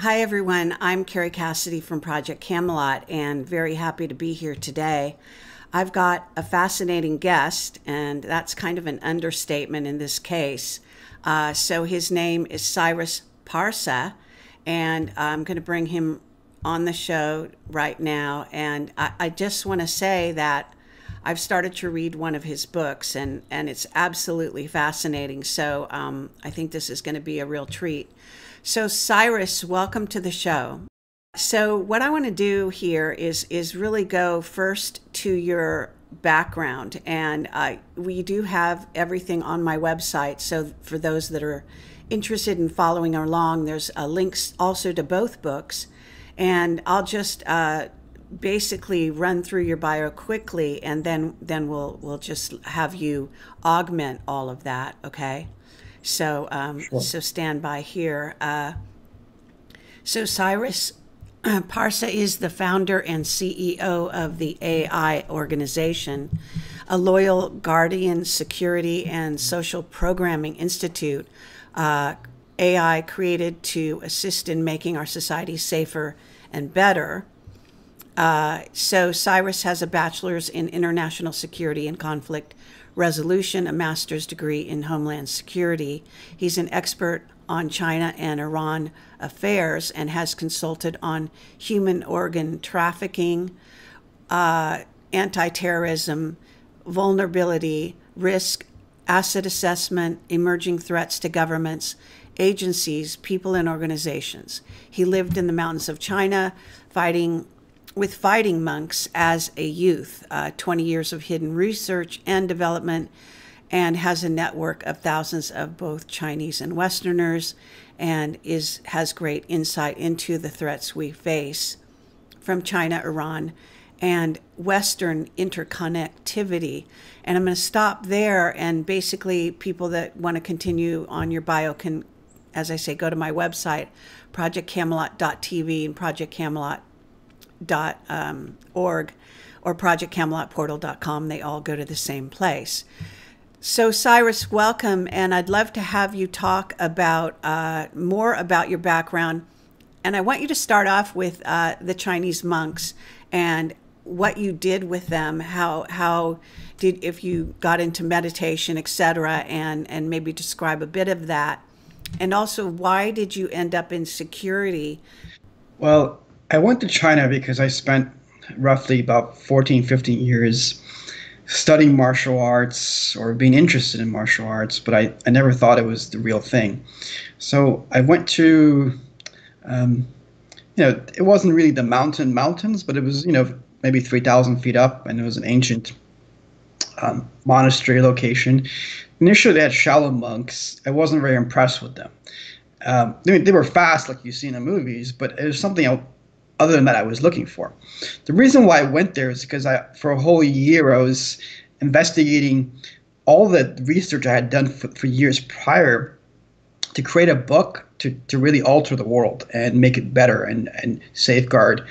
Hi, everyone. I'm Kerry Cassidy from Project Camelot and very happy to be here today. I've got a fascinating guest, and that's kind of an understatement in this case. Uh, so, his name is Cyrus Parsa, and I'm going to bring him on the show right now. And I, I just want to say that I've started to read one of his books, and, and it's absolutely fascinating. So, um, I think this is going to be a real treat. So, Cyrus, welcome to the show. So, what I want to do here is is really go first to your background, and uh, we do have everything on my website. So, for those that are interested in following along, there's uh, links also to both books, and I'll just uh, basically run through your bio quickly, and then then we'll we'll just have you augment all of that. Okay. So, um, sure. so stand by here. Uh, so, Cyrus uh, Parsa is the founder and CEO of the AI organization, a loyal guardian security and social programming institute. Uh, AI created to assist in making our society safer and better. Uh, so, Cyrus has a bachelor's in international security and conflict resolution, a master's degree in Homeland Security. He's an expert on China and Iran affairs and has consulted on human organ trafficking, uh, anti terrorism, vulnerability, risk, asset assessment, emerging threats to governments, agencies, people, and organizations. He lived in the mountains of China fighting with fighting monks as a youth, uh, 20 years of hidden research and development, and has a network of thousands of both Chinese and Westerners, and is has great insight into the threats we face from China, Iran, and Western interconnectivity. And I'm going to stop there. And basically, people that want to continue on your bio can, as I say, go to my website, projectcamelot.tv and Project Camelot um, org or projectcamelotportal.com they all go to the same place. So cyrus welcome and i'd love to have you talk about uh, more about your background. And i want you to start off with uh, the chinese monks and what you did with them how how did if you got into meditation etc and and maybe describe a bit of that. And also why did you end up in security? Well I went to China because I spent roughly about 14, 15 years studying martial arts or being interested in martial arts, but I, I never thought it was the real thing. So I went to, um, you know, it wasn't really the mountain mountains, but it was, you know, maybe 3,000 feet up, and it was an ancient um, monastery location. Initially, they had Shaolin monks. I wasn't very impressed with them. Um, they, they were fast, like you see in the movies, but it was something other than that I was looking for. The reason why I went there is because I, for a whole year, I was investigating all the research I had done for, for years prior to create a book to, to really alter the world and make it better and, and safeguard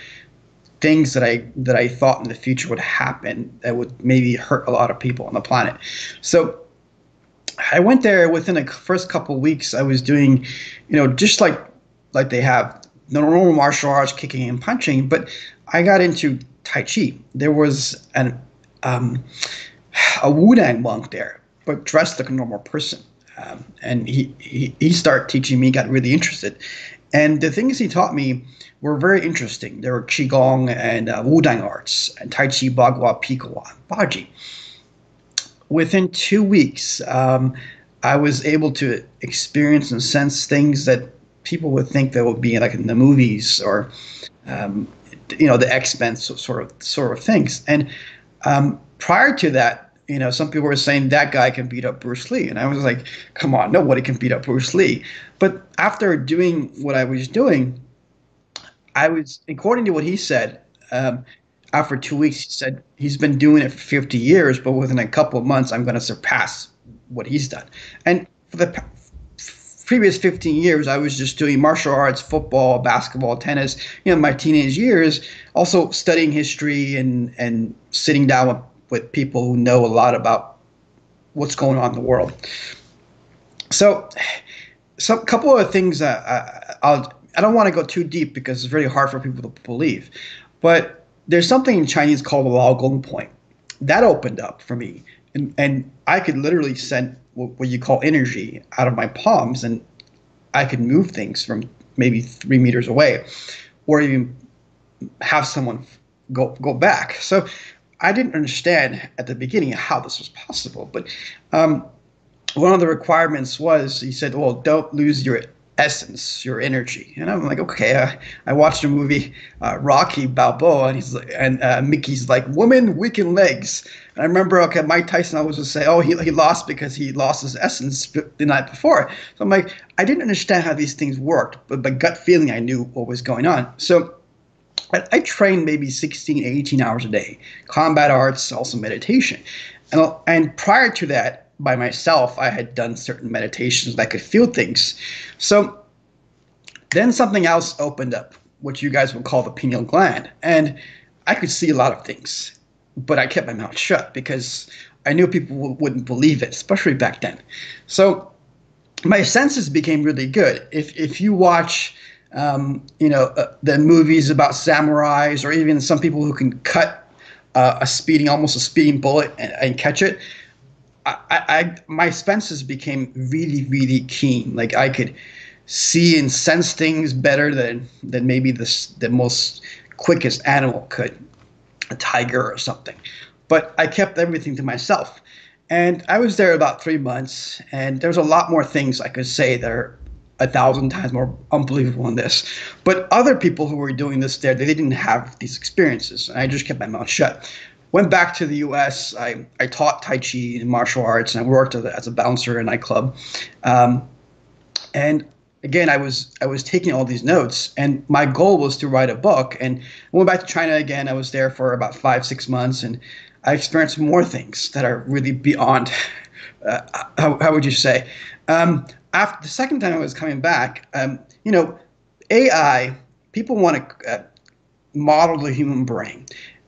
things that I that I thought in the future would happen that would maybe hurt a lot of people on the planet. So I went there within the first couple weeks. I was doing, you know, just like like they have normal martial arts, kicking and punching, but I got into Tai Chi. There was an um, a Wudang monk there, but dressed like a normal person. Um, and he, he, he started teaching me, got really interested. And the things he taught me were very interesting. There were Qigong and uh, Wudang arts, and Tai Chi, Bagua, Pigua, Baji. Within two weeks, um, I was able to experience and sense things that people would think that would be like in the movies or um, you know the X-Men sort of sort of things. And um, prior to that, you know, some people were saying that guy can beat up Bruce Lee, and I was like, come on, nobody can beat up Bruce Lee. But after doing what I was doing, I was according to what he said. Um, after two weeks, he said he's been doing it for 50 years, but within a couple of months, I'm going to surpass what he's done. And for the previous 15 years, I was just doing martial arts, football, basketball, tennis. You know, my teenage years, also studying history and and sitting down with, with people who know a lot about what's going on in the world. So, some couple of things that I, I'll I don't want to go too deep because it's very hard for people to believe. But there's something in Chinese called the Lao Gong point. That opened up for me. And, and I could literally send what, you call energy out of my palms and I could move things from maybe three meters away or even have someone go, go back. So I didn't understand at the beginning how this was possible. But um, one of the requirements was he said, well, don't lose your essence, your energy. And I'm like, okay. Uh, I watched a movie, uh, Rocky Balboa, and he's like, and uh, Mickey's like, woman, weakened legs. I remember, okay, Mike Tyson always would say, oh, he, he lost because he lost his essence the night before. So I'm like, I didn't understand how these things worked, but by gut feeling, I knew what was going on. So I, I trained maybe 16, 18 hours a day, combat arts, also meditation. And, and prior to that, by myself, I had done certain meditations that could feel things. So then something else opened up, which you guys would call the pineal gland. And I could see a lot of things, but I kept my mouth shut because I knew people wouldn't believe it, especially back then. So my senses became really good. If, if you watch, um, you know, uh, the movies about samurais or even some people who can cut uh, a speeding, almost a speeding bullet and, and catch it, I, I, my senses became really, really keen. Like I could see and sense things better than than maybe the the most quickest animal could, a tiger or something. But I kept everything to myself, and I was there about three months. And there's a lot more things I could say that are a thousand times more unbelievable than this. But other people who were doing this there, they didn't have these experiences, and I just kept my mouth shut went back to the U.S. I, I taught Tai Chi and martial arts, and I worked as a, as a bouncer in a nightclub. Um, and again, I was I was taking all these notes, and my goal was to write a book. And I went back to China again. I was there for about five six months, and I experienced more things that are really beyond. Uh, how, how would you say? Um, after the second time I was coming back, um, you know, AI. People want to uh, model the human brain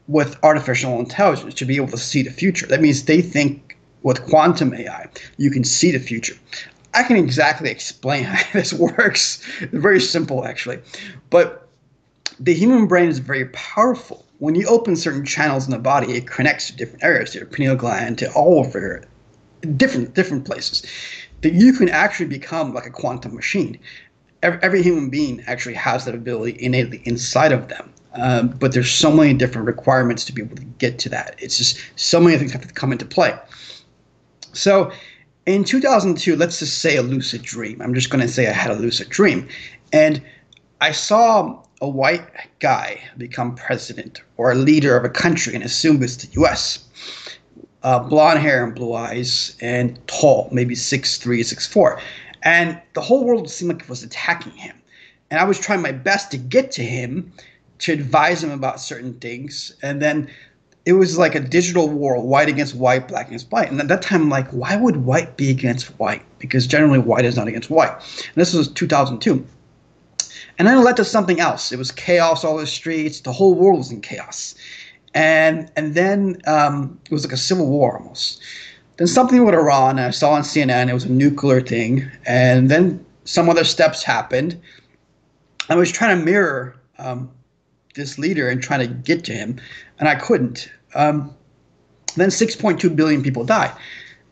with artificial intelligence to be able to see the future. That means they think with quantum AI, you can see the future. I can exactly explain how this works. It's very simple, actually. But the human brain is very powerful. When you open certain channels in the body, it connects to different areas, to your pineal gland, to all over different different places. That you can actually become like a quantum machine. Every, every human being actually has that ability innately inside of them. Um, but there's so many different requirements to be able to get to that. It's just so many things have to come into play. So in 2002, let's just say a lucid dream. I'm just going to say I had a lucid dream. And I saw a white guy become president or a leader of a country and assume it's the US. Uh, blonde hair and blue eyes and tall, maybe six three, six four, And the whole world seemed like it was attacking him. And I was trying my best to get to him to advise him about certain things. And then it was like a digital war, white against white, black against white. And at that time, I'm like, why would white be against white? Because generally white is not against white. And this was 2002. And then it led to something else. It was chaos all the streets. The whole world was in chaos. And and then um, it was like a civil war almost. Then something with Iran. I saw on CNN it was a nuclear thing. And then some other steps happened. I was trying to mirror um, this leader and trying to get to him, and I couldn't. Um, then 6.2 billion people die.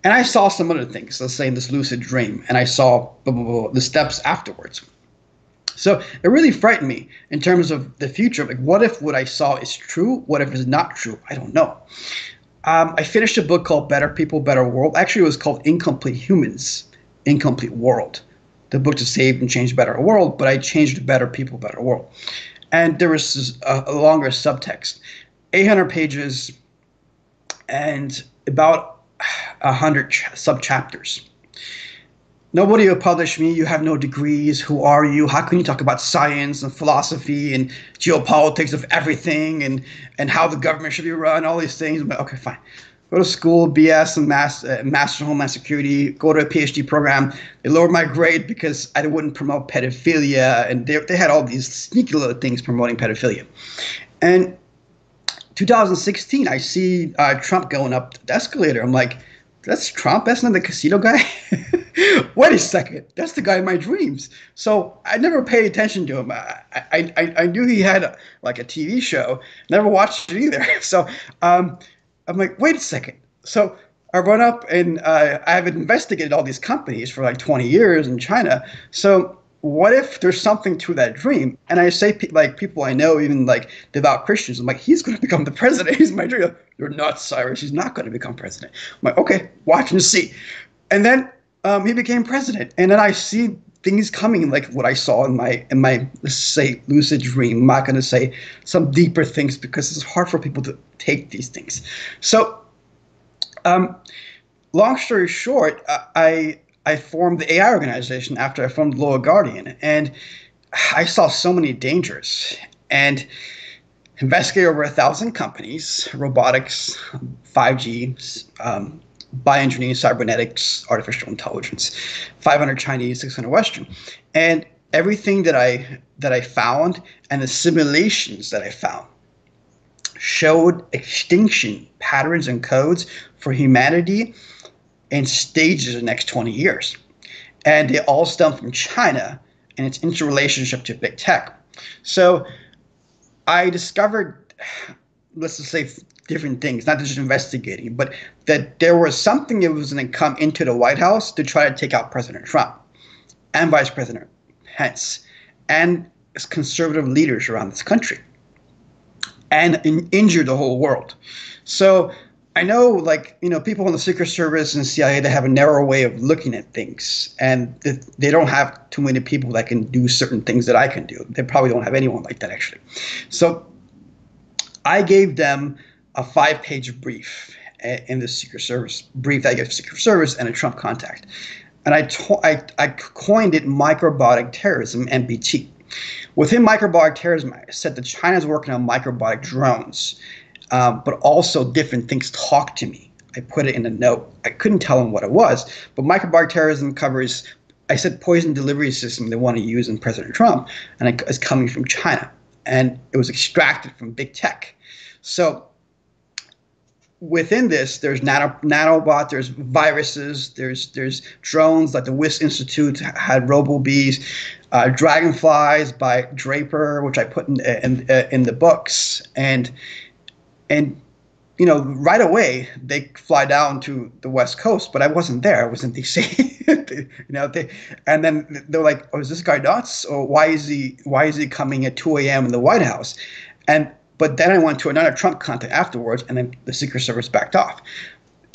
And I saw some other things, let's say in this lucid dream, and I saw blah, blah, blah, the steps afterwards. So it really frightened me in terms of the future. Like, what if what I saw is true? What if it's not true? I don't know. Um, I finished a book called Better People, Better World. Actually, it was called Incomplete Humans, Incomplete World. The book to save and change better world, but I changed Better People, Better World and there was a, a longer subtext 800 pages and about 100 ch- subchapters. Nobody will publish me. You have no degrees. Who are you? How can you talk about science and philosophy and geopolitics of everything and and how the government should be run all these things? But okay fine. Go to school, BS and mass, uh, Master Homeland Security, go to a PhD program. They lowered my grade because I wouldn't promote pedophilia, and they, they had all these sneaky little things promoting pedophilia. And 2016, I see uh, Trump going up the escalator. I'm like, that's Trump. That's not the casino guy. wait a second, that's the guy in my dreams. So I never paid attention to him. I, I, I knew he had a, like a TV show, never watched it either. So um, I'm like, wait a second. So I run up and uh, I've investigated all these companies for like 20 years in China. So what if there's something to that dream? And I say, like people I know, even like devout Christians, I'm like, he's going to become the president. He's my dream. You're nuts, Cyrus. He's not going to become president. I'm like, okay, watch and see. And then um, he became president, and then I see things coming like what I saw in my in my let's say lucid dream. I'm not going to say some deeper things because it's hard for people to take these things. So, um, long story short, I I formed the AI organization after I formed Loyal Guardian, and I saw so many dangers. And investigated over a thousand companies, robotics, 5G, um, bioengineering, cybernetics, artificial intelligence, 500 Chinese, 600 Western, and everything that I that I found and the simulations that I found showed extinction patterns and codes for humanity in stages the next 20 years. And they all stem from China and its interrelationship to big tech. So I discovered, let's just say, different things, not just investigating, but that there was something that was going to come into the White House to try to take out President Trump and Vice President Pence and conservative leaders around this country and in, injure the whole world. So I know, like, you know, people in the Secret Service and CIA, they have a narrow way of looking at things, and they don't have too many people that can do certain things that I can do. They probably don't have anyone like that, actually. So I gave them a five page brief eh, in the Secret Service brief that I gave Secret Service and a Trump contact. And I, to- I, I coined it microbiotic terrorism, MBT. Within microbiotic terrorism, I said that China is working on microbiotic drones, um, but also different things talk to me. I put it in a note. I couldn't tell them what it was, but microbiotic terrorism covers, I said, poison delivery system they want to use in President Trump, and it's coming from China. And it was extracted from big tech. So within this, there's nano, nanobot, there's viruses, there's there's drones like the Wyss Institute had RoboBees, uh, Dragonflies by Draper, which I put in in, in the books, and and you know right away they fly down to the west coast, but I wasn't there. I was in D.C. you know, they, and then they're like, "Oh, is this guy nuts? Or why is he why is he coming at 2 a.m. in the White House?" And but then I went to another Trump contact afterwards, and then the Secret Service backed off.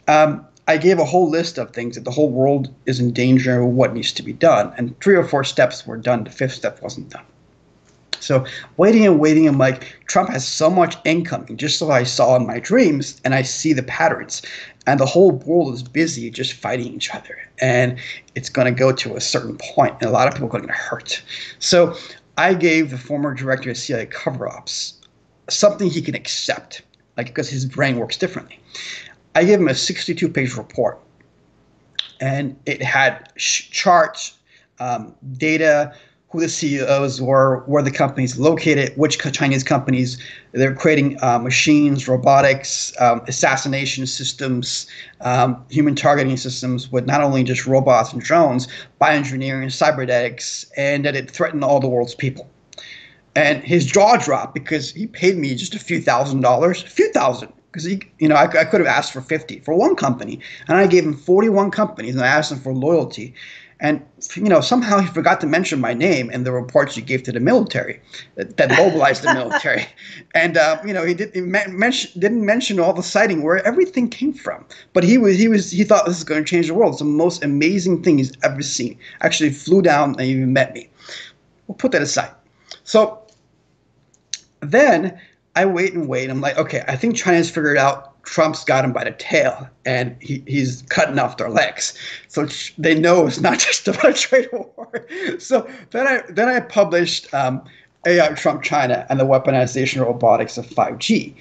Um, I gave a whole list of things that the whole world is in danger of what needs to be done. And three or four steps were done. The fifth step wasn't done. So waiting and waiting, I'm like, Trump has so much income, just so I saw in my dreams, and I see the patterns. And the whole world is busy just fighting each other. And it's going to go to a certain point, and a lot of people are going to hurt. So I gave the former director of CIA cover ups something he can accept, like because his brain works differently. I gave him a 62 page report, and it had sh- charts, um, data, who the CEOs were, where the companies located, which Chinese companies they're creating uh, machines, robotics, um, assassination systems, um, human targeting systems with not only just robots and drones, bioengineering, cybernetics, and that it threatened all the world's people. And his jaw dropped because he paid me just a few thousand dollars, a few thousand, because he, you know, I, I could have asked for fifty for one company, and I gave him forty-one companies, and I asked him for loyalty, and you know, somehow he forgot to mention my name in the reports he gave to the military that, that mobilized the military, and uh, you know, he, did, he mention, didn't mention all the sighting where everything came from, but he was he was he thought this is going to change the world. It's the most amazing thing he's ever seen. Actually, flew down and even met me. We'll put that aside. So then I wait and wait. I'm like, okay, I think China's figured out Trump's got him by the tail and he, he's cutting off their legs. So they know it's not just about a trade war. So then I then I published um, AI Trump China and the weaponization robotics of 5G.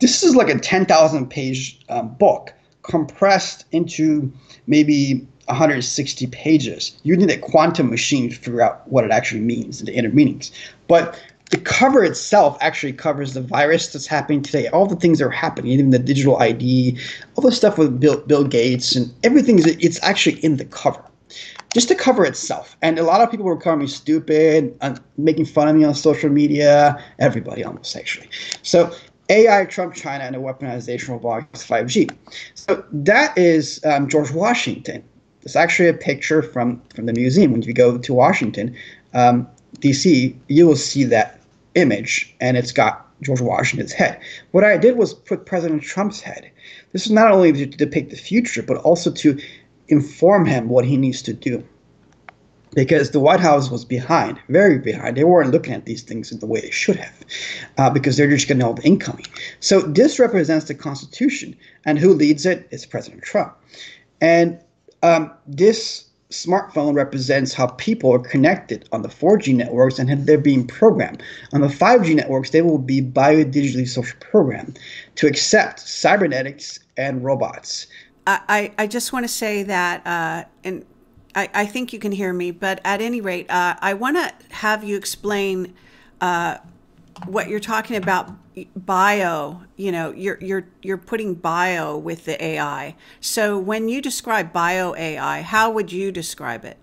This is like a 10,000 page um, book compressed into maybe 160 pages. You need a quantum machine to figure out what it actually means, the inner meanings. But the cover itself actually covers the virus that's happening today, all the things that are happening, even the digital ID, all the stuff with Bill, Bill Gates and everything. Is, it's actually in the cover. just the cover itself. And a lot of people were calling me stupid, making fun of me on social media. Everybody almost actually. So AI, Trump, China, and the weaponization of robotics 5G. So that is um, George Washington. It's actually a picture from from the museum. When you go to Washington, um, D.C., you will see that image, and it's got George Washington's head. What I did was put President Trump's head. This is not only to depict the future, but also to inform him what he needs to do. Because the White House was behind, very behind. They weren't looking at these things in the way they should have, uh, because they're just getting all the incoming. So this represents the Constitution, and who leads it is President Trump. And um, this smartphone represents how people are connected on the 4G networks and they're being programmed. On the 5G networks, they will be biodigitally social programmed to accept cybernetics and robots. I, I just want to say that, uh, and I, I think you can hear me, but at any rate, uh, I want to have you explain uh, what you're talking about bio you know you're you're you're putting bio with the ai so when you describe bio ai how would you describe it?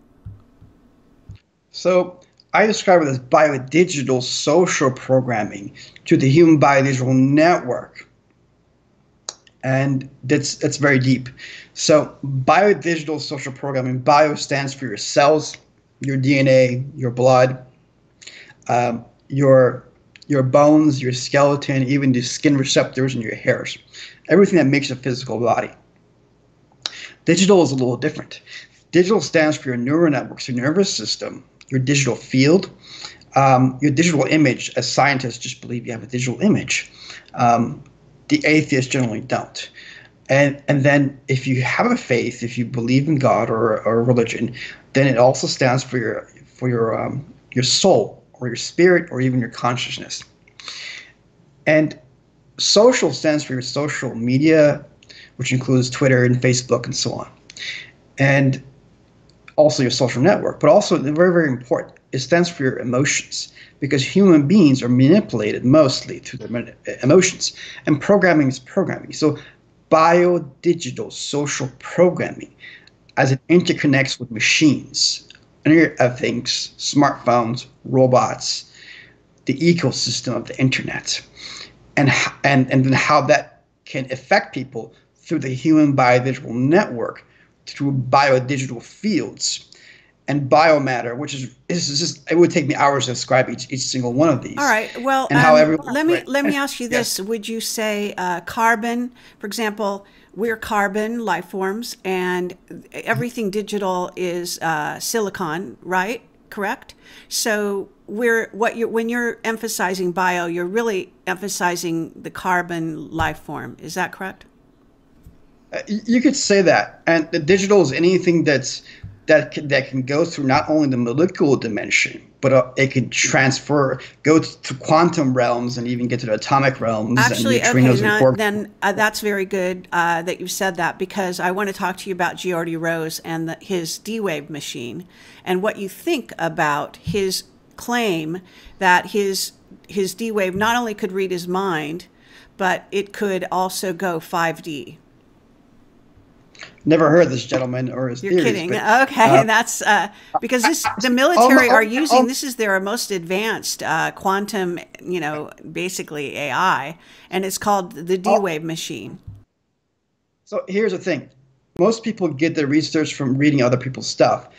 So i describe it as biodigital social programming to the human biodigital network. And that's that's very deep. So biodigital social programming bio stands for your cells your dna your blood um, your your bones, your skeleton, even the skin receptors and your hairs, everything that makes a physical body. Digital is a little different. Digital stands for your neural networks, your nervous system, your digital field, um, your digital image. As scientists, just believe you have a digital image. Um, the atheists generally don't. And, and then if you have a faith, if you believe in God or, or religion, then it also stands for your for your um, your soul, or your spirit or even your consciousness. And social stands for your social media, which includes Twitter and Facebook and so on. And also your social network, but also very, very important, it stands for your emotions because human beings are manipulated mostly through their emotions. And programming is programming. So bio-digital social programming as it interconnects with machines Internet of Things, smartphones, robots, the ecosystem of the internet, and and and then how that can affect people through the human biodigital network, through biodigital fields, and biomatter, which is is just it would take me hours to describe each each single one of these. All right. Well, and um, how everyone, let me right. let me ask you this: yes. Would you say uh, carbon, for example? we're carbon life forms, and everything digital is uh, silicon, right? Correct. So we're what you when you're emphasizing bio, you're really emphasizing the carbon life form. Is that correct? Uh, you could say that, and the digital is anything that's that can, that can go through not only the molecular dimension, but uh, it could transfer, go to quantum realms, and even get to the atomic realms. Actually, okay, now, then uh, that's very good uh, that you said that because I want to talk to you about Geordie Rose and the, his D-Wave machine and what you think about his claim that his his D-Wave not only could read his mind, but it could also go 5D. Never heard this gentleman or his You're theories, kidding. But, okay, uh, that's uh, because this the military are using this is their most advanced uh, quantum, you know, basically AI, and it's called the D wave machine. So here's the thing: most people get their research from reading other people's stuff.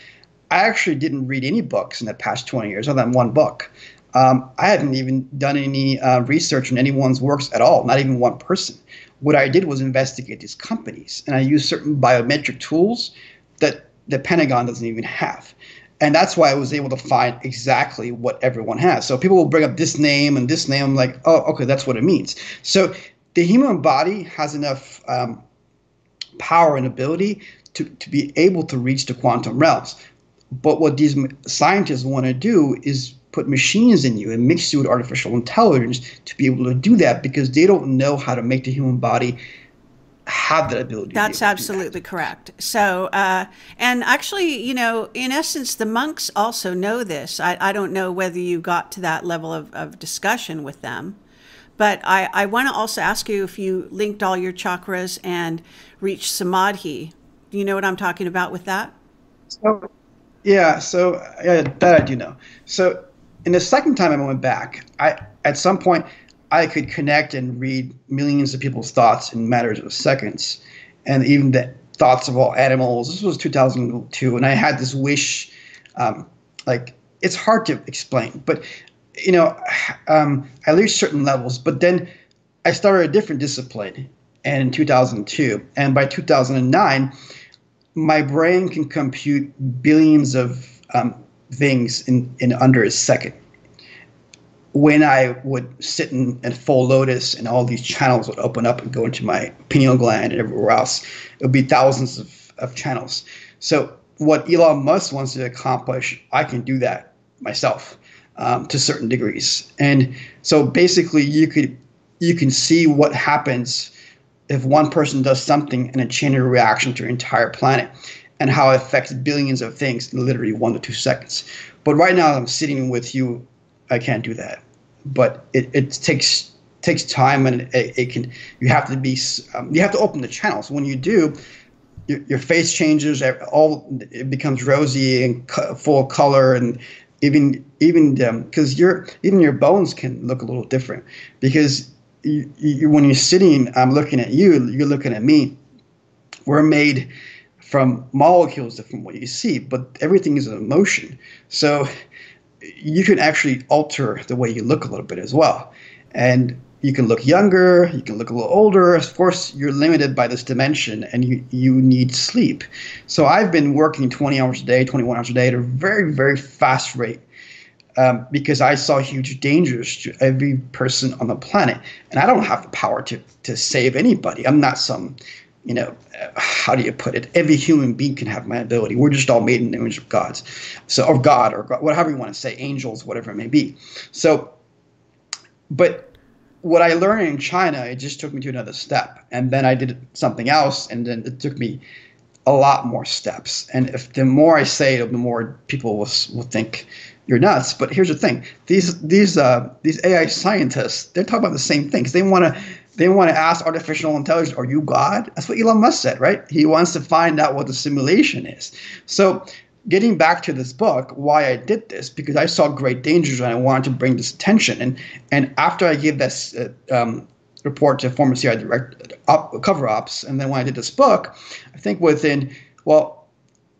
I actually didn't read any books in the past 20 years, other than one book. Um, I haven't even done any uh, research on anyone's works at all, not even one person what I did was investigate these companies, and I used certain biometric tools that the Pentagon doesn't even have. And that's why I was able to find exactly what everyone has. So people will bring up this name and this name. I'm like, oh, okay, that's what it means. So the human body has enough um, power and ability to, to be able to reach the quantum realms. But what these scientists want to do is put machines in you and mix you with artificial intelligence to be able to do that because they don't know how to make the human body have that ability. That's absolutely that. correct. So, uh, and actually, you know, in essence, the monks also know this. I, I don't know whether you got to that level of, of discussion with them, but I, I want to also ask you if you linked all your chakras and reached samadhi. Do you know what I'm talking about with that? So, yeah, so yeah, that I do know. So, in the second time I went back, I at some point I could connect and read millions of people's thoughts in matters of seconds, and even the thoughts of all animals. This was 2002, and I had this wish, um, like it's hard to explain, but you know, um, I reached certain levels, but then I started a different discipline, and in 2002, and by 2009, my brain can compute billions of um, things in in under a second when I would sit in, in full lotus and all these channels would open up and go into my pineal gland and everywhere else, it would be thousands of, of channels. So what Elon Musk wants to accomplish, I can do that myself um, to certain degrees. And so basically, you could you can see what happens if one person does something and a chain of reaction to your entire planet, and how it affects billions of things in literally one to two seconds. But right now, I'm sitting with you I can't do that. But it, it takes takes time and it, it can you have to be um, you have to open the channels. When you do, your, your face changes. All it becomes rosy and co- full color and even even because um, your even your bones can look a little different because you, you, when you're sitting, I'm looking at you, you're looking at me. We're made from molecules from what you see, but everything is an emotion. So you can actually alter the way you look a little bit as well. And you can look younger, you can look a little older. Of course, you're limited by this dimension and you, you need sleep. So I've been working 20 hours a day, 21 hours a day at a very, very fast rate um, because I saw huge dangers to every person on the planet. And I don't have the power to, to save anybody. I'm not some you know, how do you put it? Every human being can have my ability. We're just all made in the image of gods, so or God or God, whatever you want to say, angels, whatever it may be. So, but what I learned in China, it just took me to another step, and then I did something else, and then it took me a lot more steps. And if the more I say it, the more people will will think you're nuts. But here's the thing: these these uh, these AI scientists, they're talking about the same things. They want to they want to ask artificial intelligence, are you God? That's what Elon Musk said, right? He wants to find out what the simulation is. So, getting back to this book, why I did this, because I saw great dangers and I wanted to bring this attention. And, and after I gave this uh, um, report to former CIA director, cover ops, and then when I did this book, I think within, well,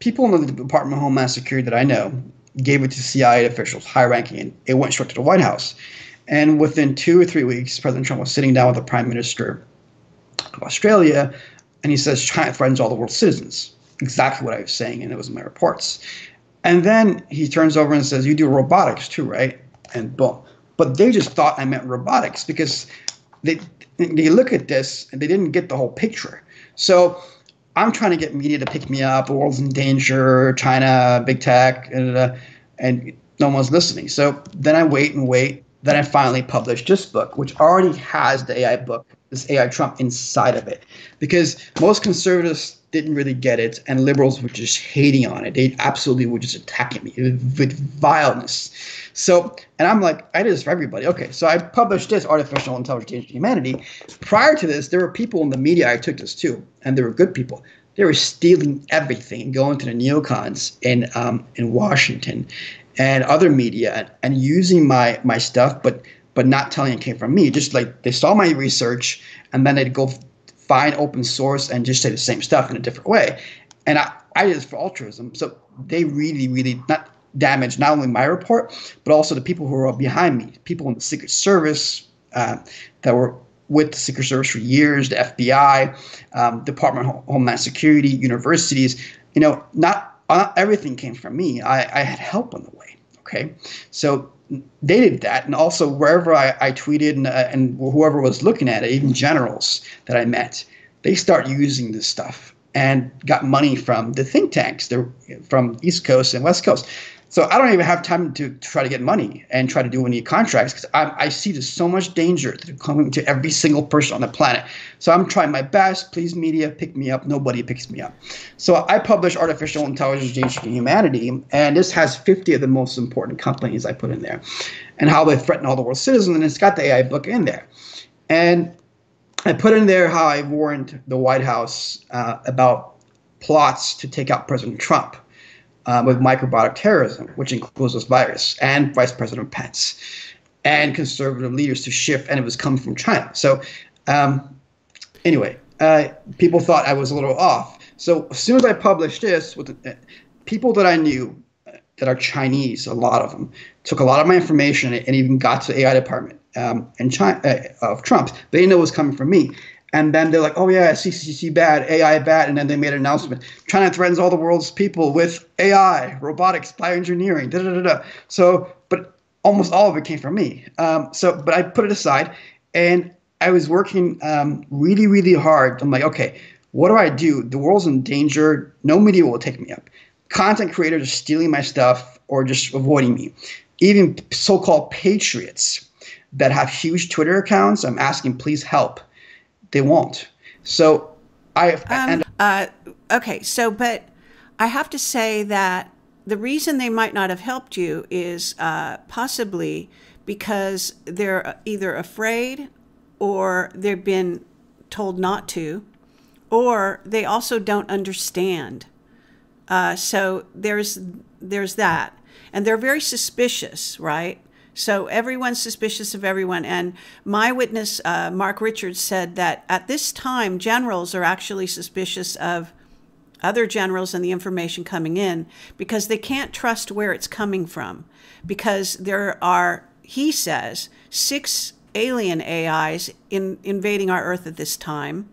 people in the Department of Homeland Security that I know gave it to CIA officials, high ranking, and it went straight to the White House. And within two or three weeks, President Trump was sitting down with the Prime Minister of Australia, and he says China threatens all the world's citizens. Exactly what I was saying, and it was in my reports. And then he turns over and says, "You do robotics too, right?" And boom. But they just thought I meant robotics because they they look at this and they didn't get the whole picture. So I'm trying to get media to pick me up. The world's in danger. China, big tech, and, and no one's listening. So then I wait and wait then I finally published this book, which already has the AI book, this AI Trump inside of it. Because most conservatives didn't really get it, and liberals were just hating on it. They absolutely were just attacking me with vileness. So, and I'm like, I did this for everybody. Okay, so I published this Artificial Intelligence Humanity. Prior to this, there were people in the media I took this to, and they were good people they were stealing everything and going to the neocons in um, in Washington and other media and using my my stuff, but but not telling it came from me. Just like they saw my research and then they'd go find open source and just say the same stuff in a different way. And I, I did this for altruism. So they really, really not damaged not only my report, but also the people who were behind me, people in the Secret Service uh, that were with the Secret Service for years, the FBI, um, Department of Homeland Security, universities. You know, not uh, everything came from me. I, I had help on the way. Okay, so they did that, and also wherever I, I tweeted and, uh, and whoever was looking at it, even generals that I met, they start using this stuff and got money from the think tanks. They're from East Coast and West Coast. So I don't even have time to, try to get money and try to do any contracts because I, I see there's so much danger coming to every single person on the planet. So I'm trying my best. Please, media, pick me up. Nobody picks me up. So I publish Artificial Intelligence, to Humanity, and this has 50 of the most important companies I put in there and how they threaten all the world's citizens. And it's got the AI book in there. And I put in there how I warned the White House uh, about plots to take out President Trump um, with microbiotic terrorism, which includes this virus, and Vice President Pence, and conservative leaders to shift, and it was coming from China. So, um, anyway, uh, people thought I was a little off. So as soon as I published this, with the, uh, people that I knew uh, that are Chinese, a lot of them took a lot of my information and even got to the AI department um, and China, uh, of Trump. They know it was coming from me. And then they're like, oh yeah, CCP bad, AI bad, and then they made an announcement. China threatens all the world's people with AI, robotics, bioengineering, da da da da. So, but almost all of it came from me. Um, so, but I put it aside, and I was working um, really, really hard. I'm like, okay, what do I do? The world's in danger. No media will take me up. Content creators are stealing my stuff or just avoiding me. Even so-called patriots that have huge Twitter accounts, I'm asking, please help they won't. So I um, and uh, okay. So, but I have to say that the reason they might not have helped you is uh, possibly because they're either afraid or they've been told not to, or they also don't understand. Uh, so there's there's that, and they're very suspicious, right? So everyone's suspicious of everyone. And my witness, uh, Mark Richards, said that at this time, generals are actually suspicious of other generals and the information coming in because they can't trust where it's coming from. Because there are, he says, six alien AIs in, invading our Earth at this time.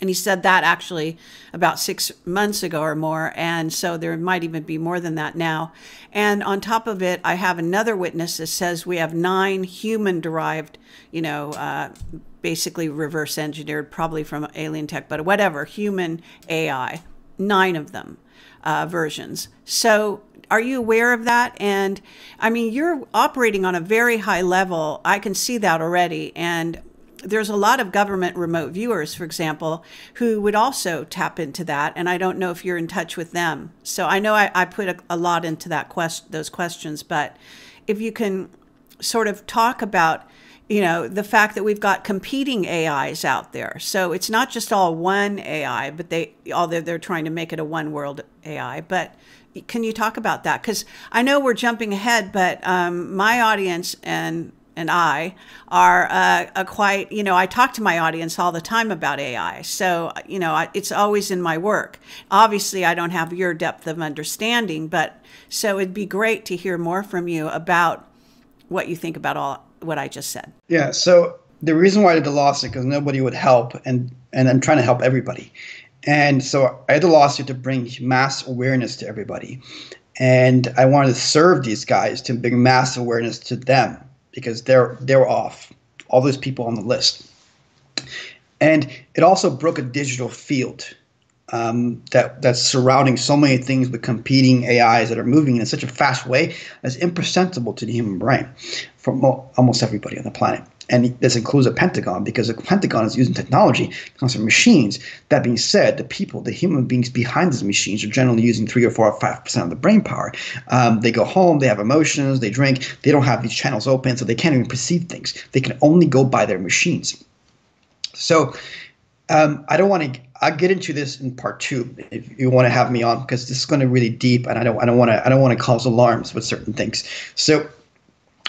And he said that actually about six months ago or more. And so there might even be more than that now. And on top of it, I have another witness that says we have nine human derived, you know, uh, basically reverse engineered, probably from alien tech, but whatever, human AI, nine of them uh, versions. So are you aware of that? And I mean, you're operating on a very high level. I can see that already. And there's a lot of government remote viewers, for example, who would also tap into that. And I don't know if you're in touch with them. So I know I, I put a, a, lot into that quest, those questions, but if you can sort of talk about, you know, the fact that we've got competing AIs out there. So it's not just all one AI, but they, although they're trying to make it a one world AI, but can you talk about that? Because I know we're jumping ahead, but um, my audience and and I are uh, a quite, you know, I talk to my audience all the time about AI. So, you know, I, it's always in my work. Obviously, I don't have your depth of understanding, but so it'd be great to hear more from you about what you think about all what I just said. Yeah. So the reason why I did the lawsuit because nobody would help, and and I'm trying to help everybody. And so I had the lawsuit to bring mass awareness to everybody. And I wanted to serve these guys to bring mass awareness to them because they're they're off. All those people on the list, and it also broke a digital field um, that that's surrounding so many things with competing AIs that are moving in such a fast way that's imperceptible to the human brain for almost everybody on the planet and this includes a Pentagon because the Pentagon is using technology from machines. That being said, the people, the human beings behind these machines are generally using three or four or five percent of the brain power. Um, they go home, they have emotions, they drink, they don't have these channels open, so they can't even perceive things. They can only go by their machines. So um, I don't want to. I'll get into this in part two if you want to have me on because this is going to really deep, and I don't. I don't want to. I don't want to cause alarms with certain things. So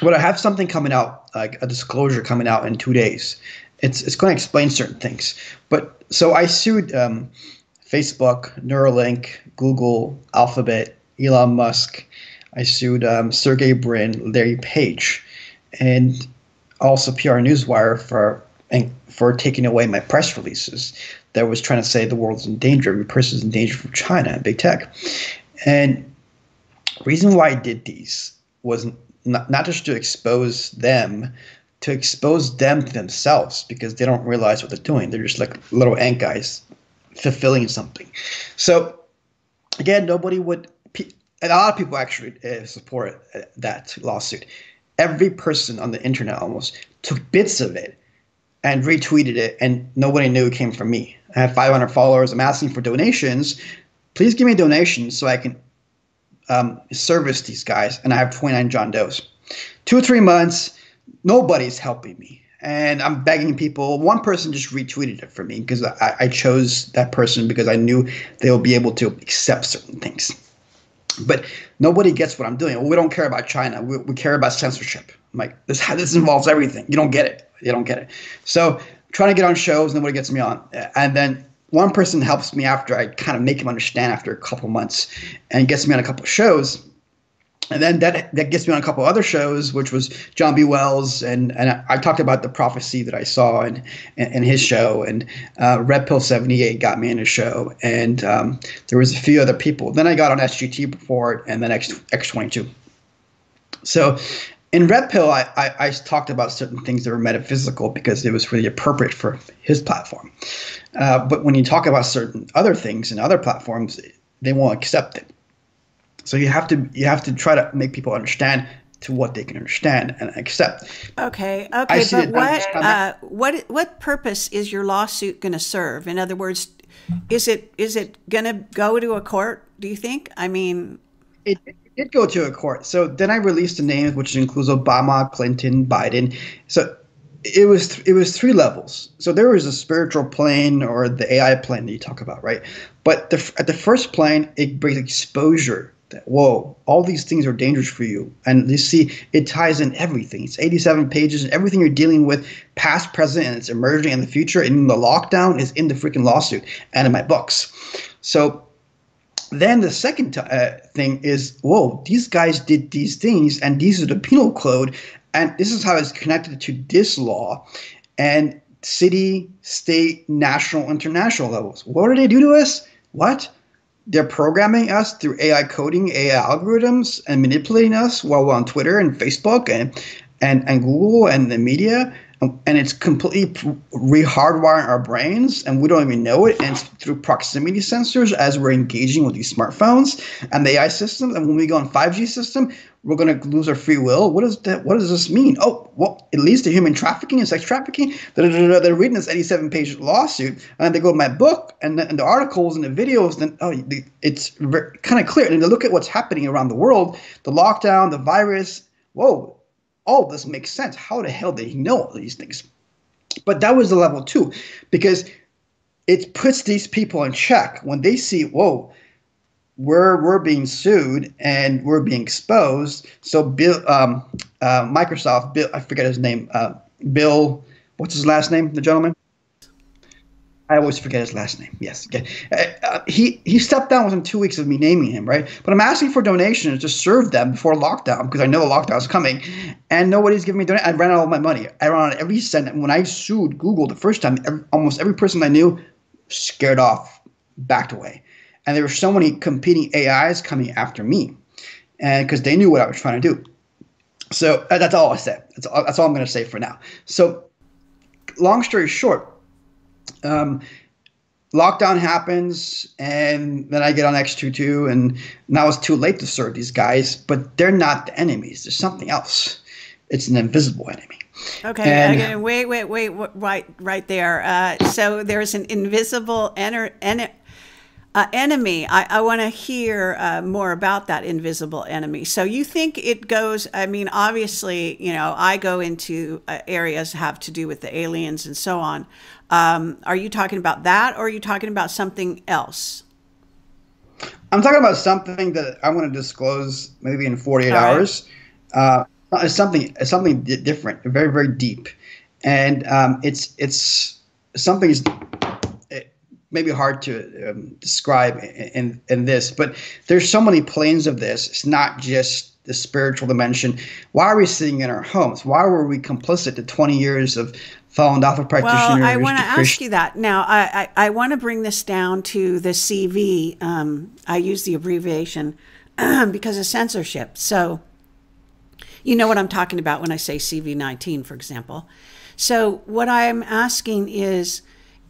but I have something coming out, like a disclosure coming out in two days. It's it's going to explain certain things. But so I sued um, Facebook, Neuralink, Google, Alphabet, Elon Musk. I sued um, Sergey Brin, Larry Page, and also PR Newswire for and for taking away my press releases that was trying to say the world's in danger, every person's in danger from China and big tech. And reason why I did these wasn't not, not just to expose them, to expose them to themselves because they don't realize what they're doing. They're just like little ant guys fulfilling something. So again, nobody would. And a lot of people actually uh, support uh, that lawsuit. Every person on the internet almost took bits of it and retweeted it, and nobody knew it came from me. I have 500 followers. I'm asking for donations. Please give me donations so I can um, service these guys, and I have 29 John Does. Two or three months, nobody's helping me. And I'm begging people. One person just retweeted it for me because I, I chose that person because I knew they will be able to accept certain things. but nobody gets what I'm doing. Well, we don't care about China. We, we care about censorship. I'm like this this involves everything. You don't get it. You don't get it. So trying to get on shows, nobody gets me on, and then one person helps me after I kind of make him understand after a couple months, and gets me on a couple shows and then that that gets me on a couple other shows, which was John B. Wells, and and I, I talked about the prophecy that I saw in in, in his show, and uh, Red Pill seventy eight got me in his show, and um, there was a few other people. Then I got on SGT before, and then X X twenty two. So, in Red Pill, I, I, I talked about certain things that were metaphysical because it was really appropriate for his platform. Uh, but when you talk about certain other things in other platforms, they won't accept it. So you have to you have to try to make people understand to what they can understand and accept. Okay, okay, but what uh, what what purpose is your lawsuit going to serve? In other words, is it is it going to go to a court? Do you think? I mean, it, it did go to a court. So then I released the names, which includes Obama, Clinton, Biden. So it was it was three levels. So there was a spiritual plane or the AI plane that you talk about, right? But the, at the first plane, it brings exposure that, whoa, all these things are dangerous for you. And you see, it ties in everything. It's 87 pages, and everything you're dealing with, past, present, and it's emerging in the future. And the lockdown is in the freaking lawsuit and in my books. So then the second t- uh, thing is, whoa, these guys did these things, and these are the penal code, and this is how it's connected to this law, and city, state, national, international levels. What do they do to us? What? they're programming us through AI coding, AI algorithms, and manipulating us while we're on Twitter and Facebook and and, and Google and the media. And it's completely rehardwiring our brains, and we don't even know it. And it's through proximity sensors as we're engaging with these smartphones and the AI systems. And when we go on 5G system, we're going to lose our free will. What does that? What does this mean? Oh, well, it leads to human trafficking and sex trafficking. They're reading this 87 page lawsuit, and they go to my book and the, and the articles and the videos. Then oh, it's kind of clear. And they look at what's happening around the world, the lockdown, the virus. Whoa, all this makes sense. How the hell did he know all these things? But that was the level two, because it puts these people in check when they see, whoa we're we're being sued and we're being exposed. So Bill, um, uh, Microsoft, Bill, I forget his name. Uh, Bill, what's his last name? The gentleman. I always forget his last name. Yes. Uh, uh, he he stepped down within two weeks of me naming him, right? But I'm asking for donations to serve them before lockdown because I know the lockdown is coming, and nobody's giving me donations. I ran out of my money. I ran out every cent. When I sued Google the first time, every, almost every person I knew scared off, backed away and there were so many competing AIs coming after me, and because they knew what I was trying to do. So uh, that's all I said. That's all, that's all I'm going to say for now. So, long story short, um, lockdown happens, and then I get on X22, and now it's too late to serve these guys. But they're not the enemies. There's something else. It's an invisible enemy. Okay, and, okay. wait, wait, wait, right, right there. Uh, so there's an invisible enter, en- uh, enemy. I, I want to hear uh, more about that invisible enemy. So you think it goes? I mean, obviously, you know, I go into uh, areas have to do with the aliens and so on. Um, are you talking about that, or are you talking about something else? I'm talking about something that I want to disclose maybe in 48 All hours. Right. Uh, it's something something different, very very deep, and um, it's it's something is it maybe hard to um, describe in in this, but there's so many planes of this. It's not just the spiritual dimension. Why are we sitting in our homes? Why were we complicit to 20 years of Falun practitioners? Well, I want to ask you that. Now, I, I, I want to bring this down to the CV. Um, I use the abbreviation because of censorship. So, you know what I'm talking about when I say CV19, for example. So, what I'm asking is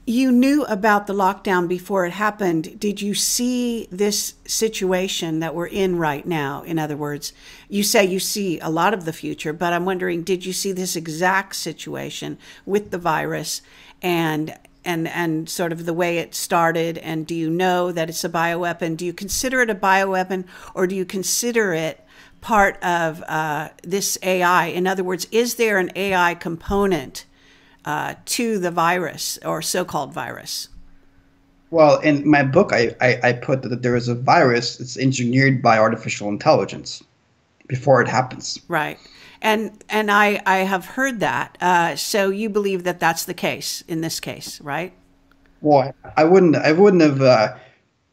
you knew about the lockdown before it happened. Did you see this situation that we're in right now? In other words, you say you see a lot of the future, but I'm wondering, did you see this exact situation with the virus and and and sort of the way it started? And do you know that it's a bioweapon? Do you consider it a bioweapon, or do you consider it part of uh, this AI? In other words, is there an AI component? Uh, to the virus or so called virus? Well, in my book, I, I, I put that there is a virus that's engineered by artificial intelligence before it happens. Right. And and I, I have heard that. Uh, so you believe that that's the case in this case, right? Well, I wouldn't I wouldn't have uh,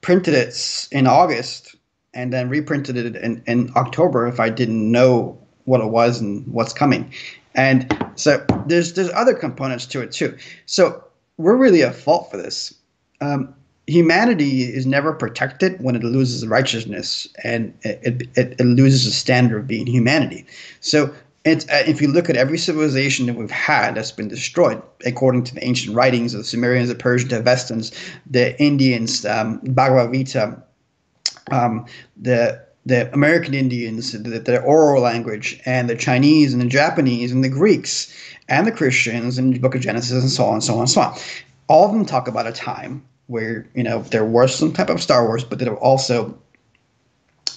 printed it in August and then reprinted it in, in October if I didn't know what it was and what's coming. And so there's there's other components to it too. So we're really at fault for this. Um, humanity is never protected when it loses righteousness and it, it, it loses the standard of being humanity. So it's, uh, if you look at every civilization that we've had that's been destroyed, according to the ancient writings of the Sumerians, the Persians, the Avestans, the Indians, um, Bhagavad Gita, um, the the American Indians, the, the, oral language, and the Chinese and the Japanese and the Greeks and the Christians and the Book of Genesis and so on and so on and so on. All of them talk about a time where you know there was some type of Star Wars, but there also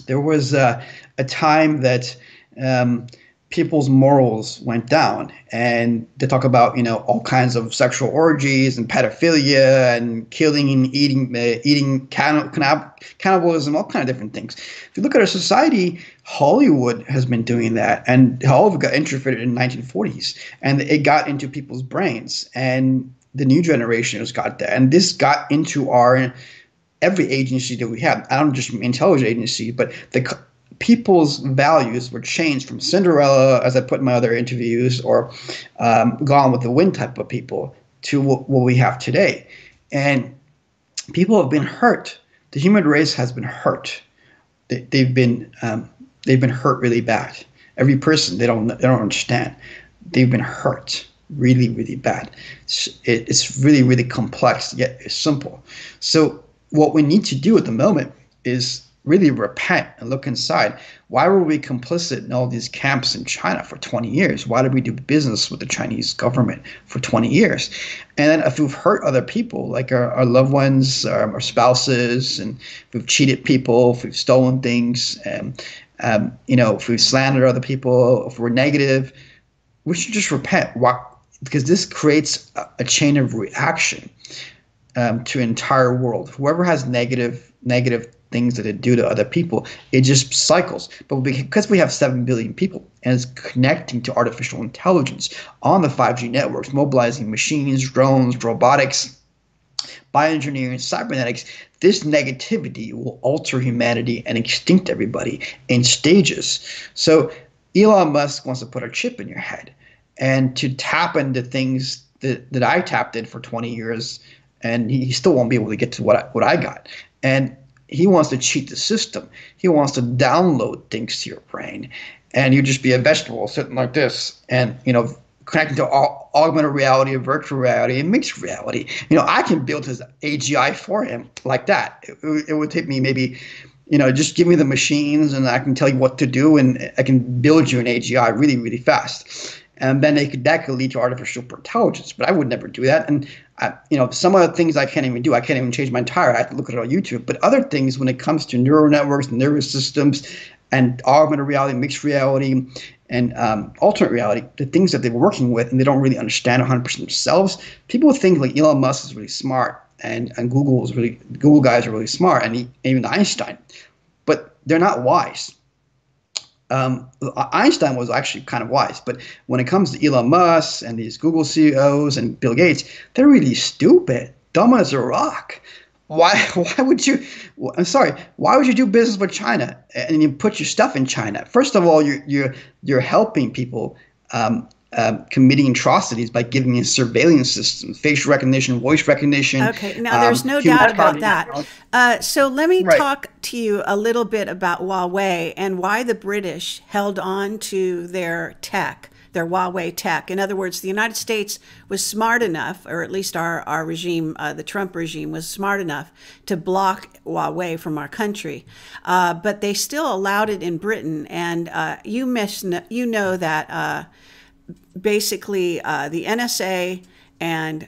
there was uh, a time that um, people's morals went down, and they talk about you know all kinds of sexual orgies and pedophilia and killing and eating uh, eating cannib- cannibalism, all kind of different things. If you look at our society, Hollywood has been doing that, and Hollywood got infiltrated in the 1940s, and it got into people's brains. And the new generation has got that, and this got into our every agency that we have. I don't just mean intelligence agency, but the people's values were changed from Cinderella, as I put in my other interviews, or um, Gone with the Wind type of people to what, what we have today, and people have been hurt. The human race has been hurt. They, have been um, they've been hurt really bad. Every person they don't they don't understand. They've been hurt really, really bad. It's, it's really, really complex yet it's simple. So what we need to do at the moment is really repent and look inside. Why were we complicit in all these camps in China for 20 years? Why did we do business with the Chinese government for 20 years? And then if we've hurt other people, like our, our loved ones, our, our spouses, and we've cheated people, if we've stolen things, and um, you know, if we've slandered other people, if we're negative, we should just repent. Why, because this creates a, a chain of reaction um, to entire world. Whoever has negative negative things that it do to other people, it just cycles. But because we have seven billion people and it's connecting to artificial intelligence on the 5G networks, mobilizing machines, drones, robotics, bioengineering, cybernetics, this negativity will alter humanity and extinct everybody in stages. So Elon Musk wants to put a chip in your head and to tap into things that, that I tapped in for 20 years, and he still won't be able to get to what I, what I got. And he wants to cheat the system. He wants to download things to your brain, and you just be a vegetable sitting like this, and you know connecting to augmented reality, virtual reality, and mixed reality. You know, I can build his AGI for him like that. It, it would take me maybe you know, just give me the machines and I can tell you what to do and I can build you an AGI really, really fast and then they could, that could lead to artificial intelligence. But I would never do that. And I, you know, some of the things I can't even do. I can't even change my tire. I have to look at it on YouTube. But other things, when it comes to neural networks, nervous systems, and augmented reality, mixed reality, and um, alternate reality, the things that they're working with, and they don't really understand 100% themselves. People think like Elon Musk is really smart, and and Google is really Google guys are really smart, and he, even Einstein, but they're not wise um, Einstein was actually kind of wise, but when it comes to Elon Musk and these Google CEOs and Bill Gates, they're really stupid, dumb as a rock. Why? Why would you? I'm sorry. Why would you do business with China and you put your stuff in China? First of all, you're you're you're helping people um, um, committing atrocities by giving them surveillance systems, facial recognition, voice recognition. Okay, now there's um, no doubt about that. Uh, so let me right. talk to you a little bit about Huawei and why the British held on to their tech, their Huawei tech. In other words, the United States was smart enough, or at least our, our regime, uh, the Trump regime, was smart enough to block Huawei from our country. Uh, but they still allowed it in Britain. And uh, you, miss, you know that uh, basically uh, the NSA and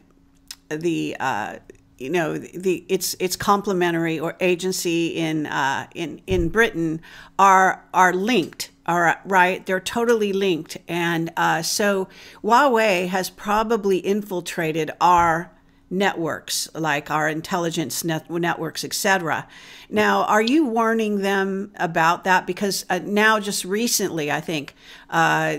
the uh, you know the it's it's complementary or agency in uh, in in Britain are are linked. Are right? They're totally linked, and uh, so Huawei has probably infiltrated our networks like our intelligence net- networks etc now are you warning them about that because uh, now just recently i think uh,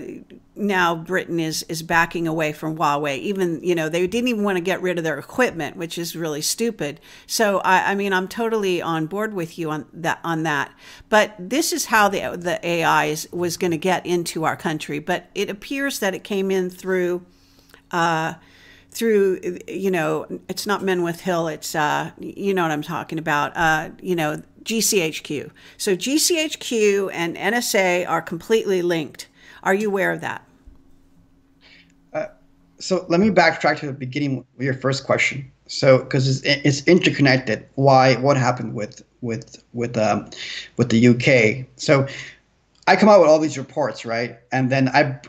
now britain is is backing away from huawei. Even you know they didn't even want to get rid of their equipment which is really stupid. So i, I mean i'm totally on board with you on that on that. But this is how the the ai is, was going to get into our country. But it appears that it came in through uh, through you know it's not Menwith Hill it's uh, you know what I'm talking about uh, you know GCHQ so GCHQ and NSA are completely linked. Are you aware of that so let me backtrack to the beginning with your first question. So because it's, it's interconnected why what happened with with with um, with the UK so I come out with all these reports right? And then I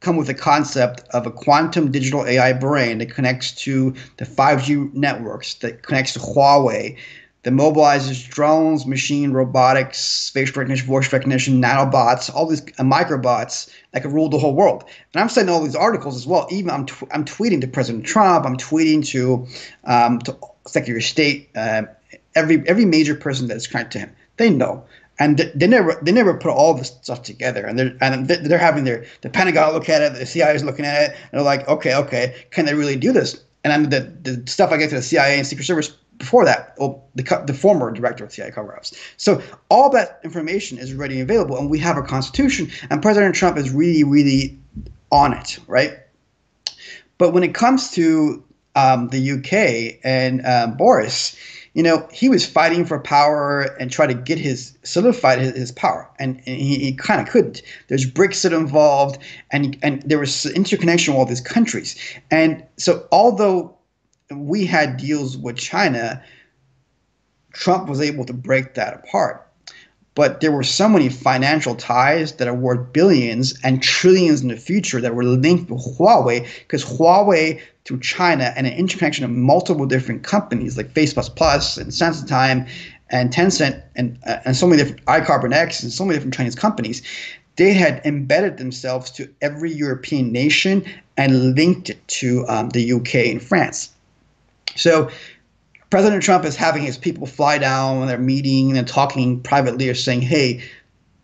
come with the concept of a quantum digital AI brain that connects to the 5G networks, that connects to Huawei, that mobilizes drones, machine robotics, facial recognition, voice recognition, nanobots, all these uh, microbots that could rule the whole world. And I'm sending all these articles as well. Even I'm, tw- I'm tweeting to President Trump. I'm tweeting to um, to Secretary of State. Uh, every every major person that is connected to him, they know and they never they never put all this stuff together and they're and they're having their the Pentagon look at it the CIA is looking at it and they're like okay okay can they really do this and then the, the stuff I get to the CIA and Secret Service before that well the, the former director of CIA cover-ups so all that information is ready and available and we have a constitution and President Trump is really really on it right? But when it comes to um, the UK and um, Boris you know, he was fighting for power and try to get his solidified his, his power, and, and he, he kind of couldn't. There's Brexit involved, and and there was interconnection with all these countries, and so although we had deals with China, Trump was able to break that apart but there were so many financial ties that are worth billions and trillions in the future that were linked with Huawei because Huawei through China and an interconnection of multiple different companies like Face++ and SenseTime and Tencent and uh, and so many different iCarbon X and so many different Chinese companies, they had embedded themselves to every European nation and linked it to um, the UK and France. So President Trump is having his people fly down when they're meeting and talking privately or saying, hey,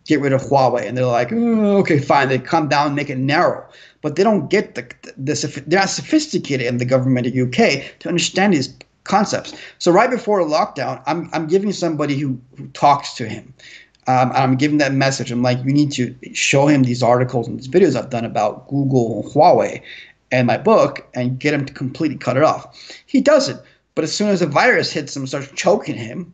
get rid of Huawei. And they're like, oh, okay, fine. They come down and make it narrow. But they don't get the, the, they're not sophisticated in the government of UK to understand these concepts. So right before a lockdown, I'm, I'm giving somebody who, who talks to him. Um, I'm giving that message. I'm like, you need to show him these articles and these videos I've done about Google and Huawei and my book and get him to completely cut it off. He doesn't. But as soon as a virus hits him, starts choking him,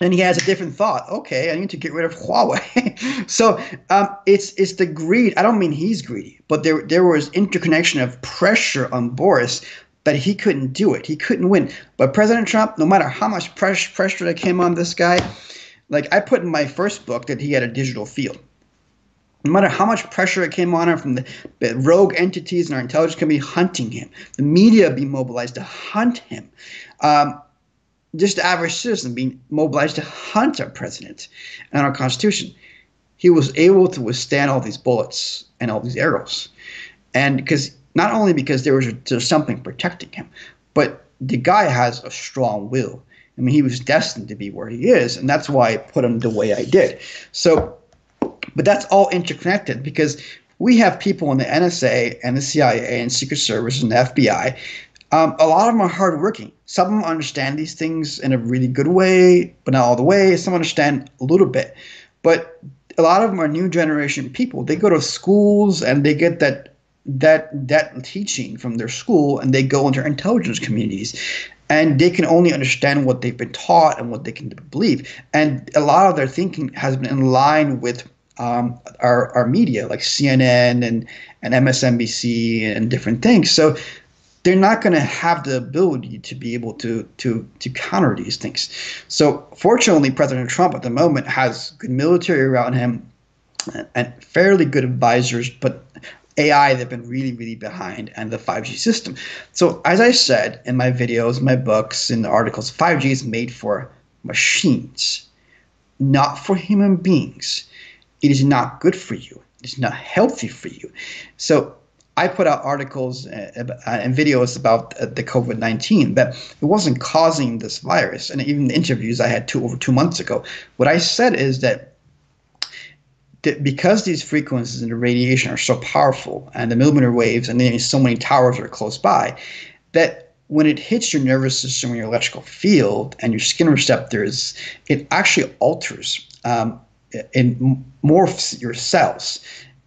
and he has a different thought. Okay, I need to get rid of Huawei. so um, it's it's the greed. I don't mean he's greedy, but there there was interconnection of pressure on Boris, but he couldn't do it. He couldn't win. But President Trump, no matter how much pressure pressure that came on this guy, like I put in my first book that he had a digital field no matter how much pressure it came on him from the rogue entities in our intelligence community hunting him, the media being mobilized to hunt him, um, just the average citizen being mobilized to hunt our president and our constitution, he was able to withstand all these bullets and all these arrows. And because not only because there was something protecting him, but the guy has a strong will. I mean, he was destined to be where he is, and that's why I put him the way I did. So but that's all interconnected because we have people in the NSA and the CIA and Secret Service and the FBI. Um, a lot of them are hardworking. Some of them understand these things in a really good way, but not all the way. Some understand a little bit. But a lot of them are new generation people. They go to schools and they get that that that teaching from their school and they go into intelligence communities and they can only understand what they've been taught and what they can believe and a lot of their thinking has been in line with um, our, our media like CNN and, and MSNBC and different things. So they're not going to have the ability to be able to, to, to counter these things. So fortunately, President Trump at the moment has good military around him and fairly good advisors, but AI they've been really, really behind and the 5G system. So as I said in my videos, my books, in the articles, 5G is made for machines, not for human beings it is not good for you. It's not healthy for you. So I put out articles uh, and videos about uh, the COVID 19 that it wasn't causing this virus. And even the interviews I had two over two months ago, what I said is that because these frequencies and the radiation are so powerful and the millimeter waves and then so many towers are close by, that when it hits your nervous system or your electrical field and your skin receptors, it actually alters um, it morphs your cells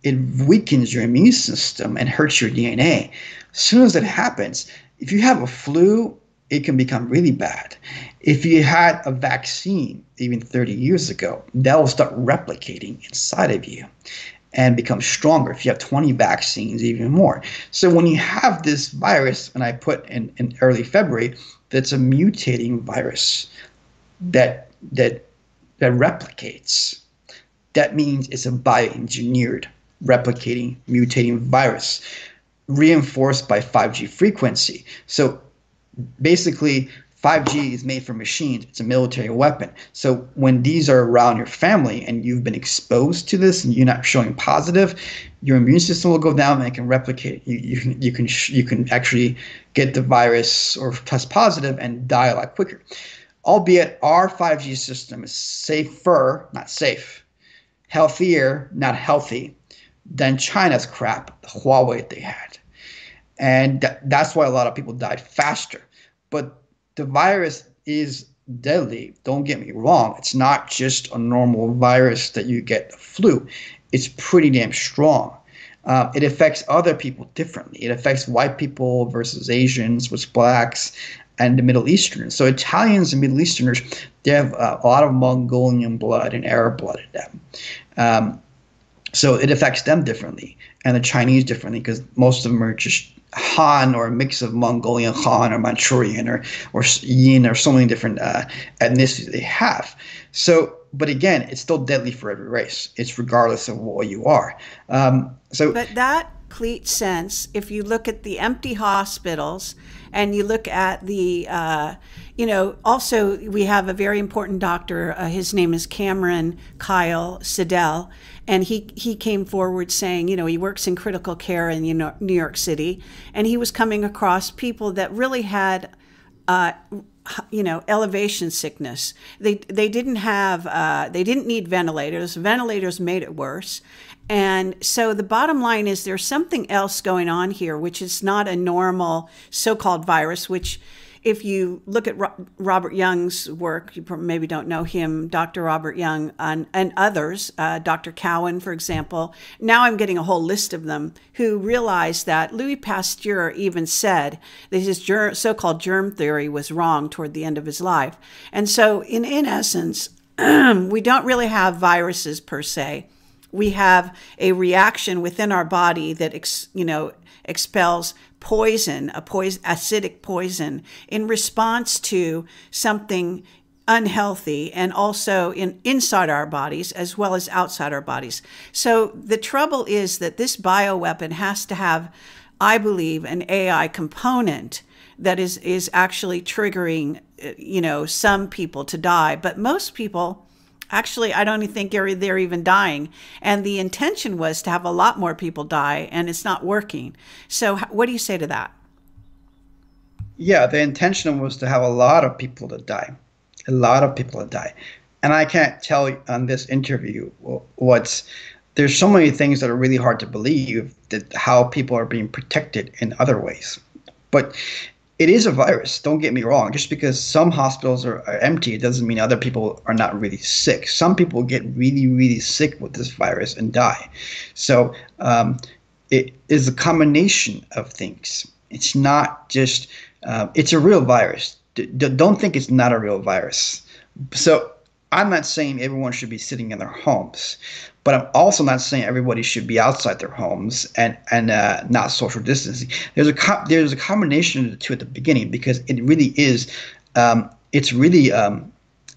it weakens your immune system and hurts your DNA. As soon as that happens, if you have a flu, it can become really bad. If you had a vaccine even 30 years ago, that will start replicating inside of you and become stronger. If you have 20 vaccines, even more. So when you have this virus, and I put in, in early February, that's a mutating virus that that that replicates. That means it's a bioengineered replicating, mutating virus, reinforced by 5G frequency. So basically, 5G is made for machines. It's a military weapon. So when these are around your family and you've been exposed to this and you're not showing positive, your immune system will go down and it can replicate. You, you can you can you can actually get the virus or test positive and die a lot quicker. Albeit our 5G system is safer, not safe, healthier, not healthy, than China's crap, the Huawei they had. And th- that's why a lot of people died faster. But the virus is deadly. Don't get me wrong. It's not just a normal virus that you get the flu. It's pretty damn strong. Uh, it affects other people differently. It affects white people versus Asians, versus blacks, and the Middle Easterners. So Italians and Middle Easterners, they have uh, a lot of Mongolian blood and Arab blood in them. Um, so it affects them differently, and the Chinese differently because most of them are just Han or a mix of Mongolian Han or Manchurian or or Yin or so many different uh, ethnicities they have. So, but again, it's still deadly for every race. It's regardless of what you are. Um, so, but that complete sense if you look at the empty hospitals and you look at the uh, you know also we have a very important doctor uh, his name is cameron kyle siddell and he he came forward saying, you know, he works in critical care in you know, New York City, and he was coming across people that really had. Uh, you know elevation sickness they they didn't have uh, they didn't need ventilators ventilators made it worse and so the bottom line is there's something else going on here which is not a normal so-called virus which if you look at Robert Young's work, you maybe don't know him, Dr. Robert Young, and, and others, uh, Dr. Cowan, for example. Now I'm getting a whole list of them who realized that Louis Pasteur even said that his ger- so called germ theory was wrong toward the end of his life. And so, in, in essence, we don't really have viruses per se. We have a reaction within our body that, ex, you know, expels poison, a poison, acidic poison, in response to something unhealthy and also in inside our bodies as well as outside our bodies. So the trouble is that this bioweapon has to have, I believe, an AI component that is is actually triggering, uh, you know, some people to die, but most people Actually, I don't think they're, even dying. And the intention was to have a lot more people die, and it's not working. So, what do you say to that? Yeah, the intention was to have a lot of people to die, a lot of people to die. And I can't tell on this interview what's there's so many things that are really hard to believe that how people are being protected in other ways. But it is a virus. Don't get me wrong. Just because some hospitals are, are, empty, it doesn't mean other people are not really sick. Some people get really, really sick with this virus and die. So um, it is a combination of things. It's not just. Uh, it's a real virus. D- don't think it's not a real virus. So I'm not saying everyone should be sitting in their homes, but I'm also not saying everybody should be outside their homes and and uh, not social distancing. There's a co- there's a combination of the two at the beginning because it really is, um, it's really um,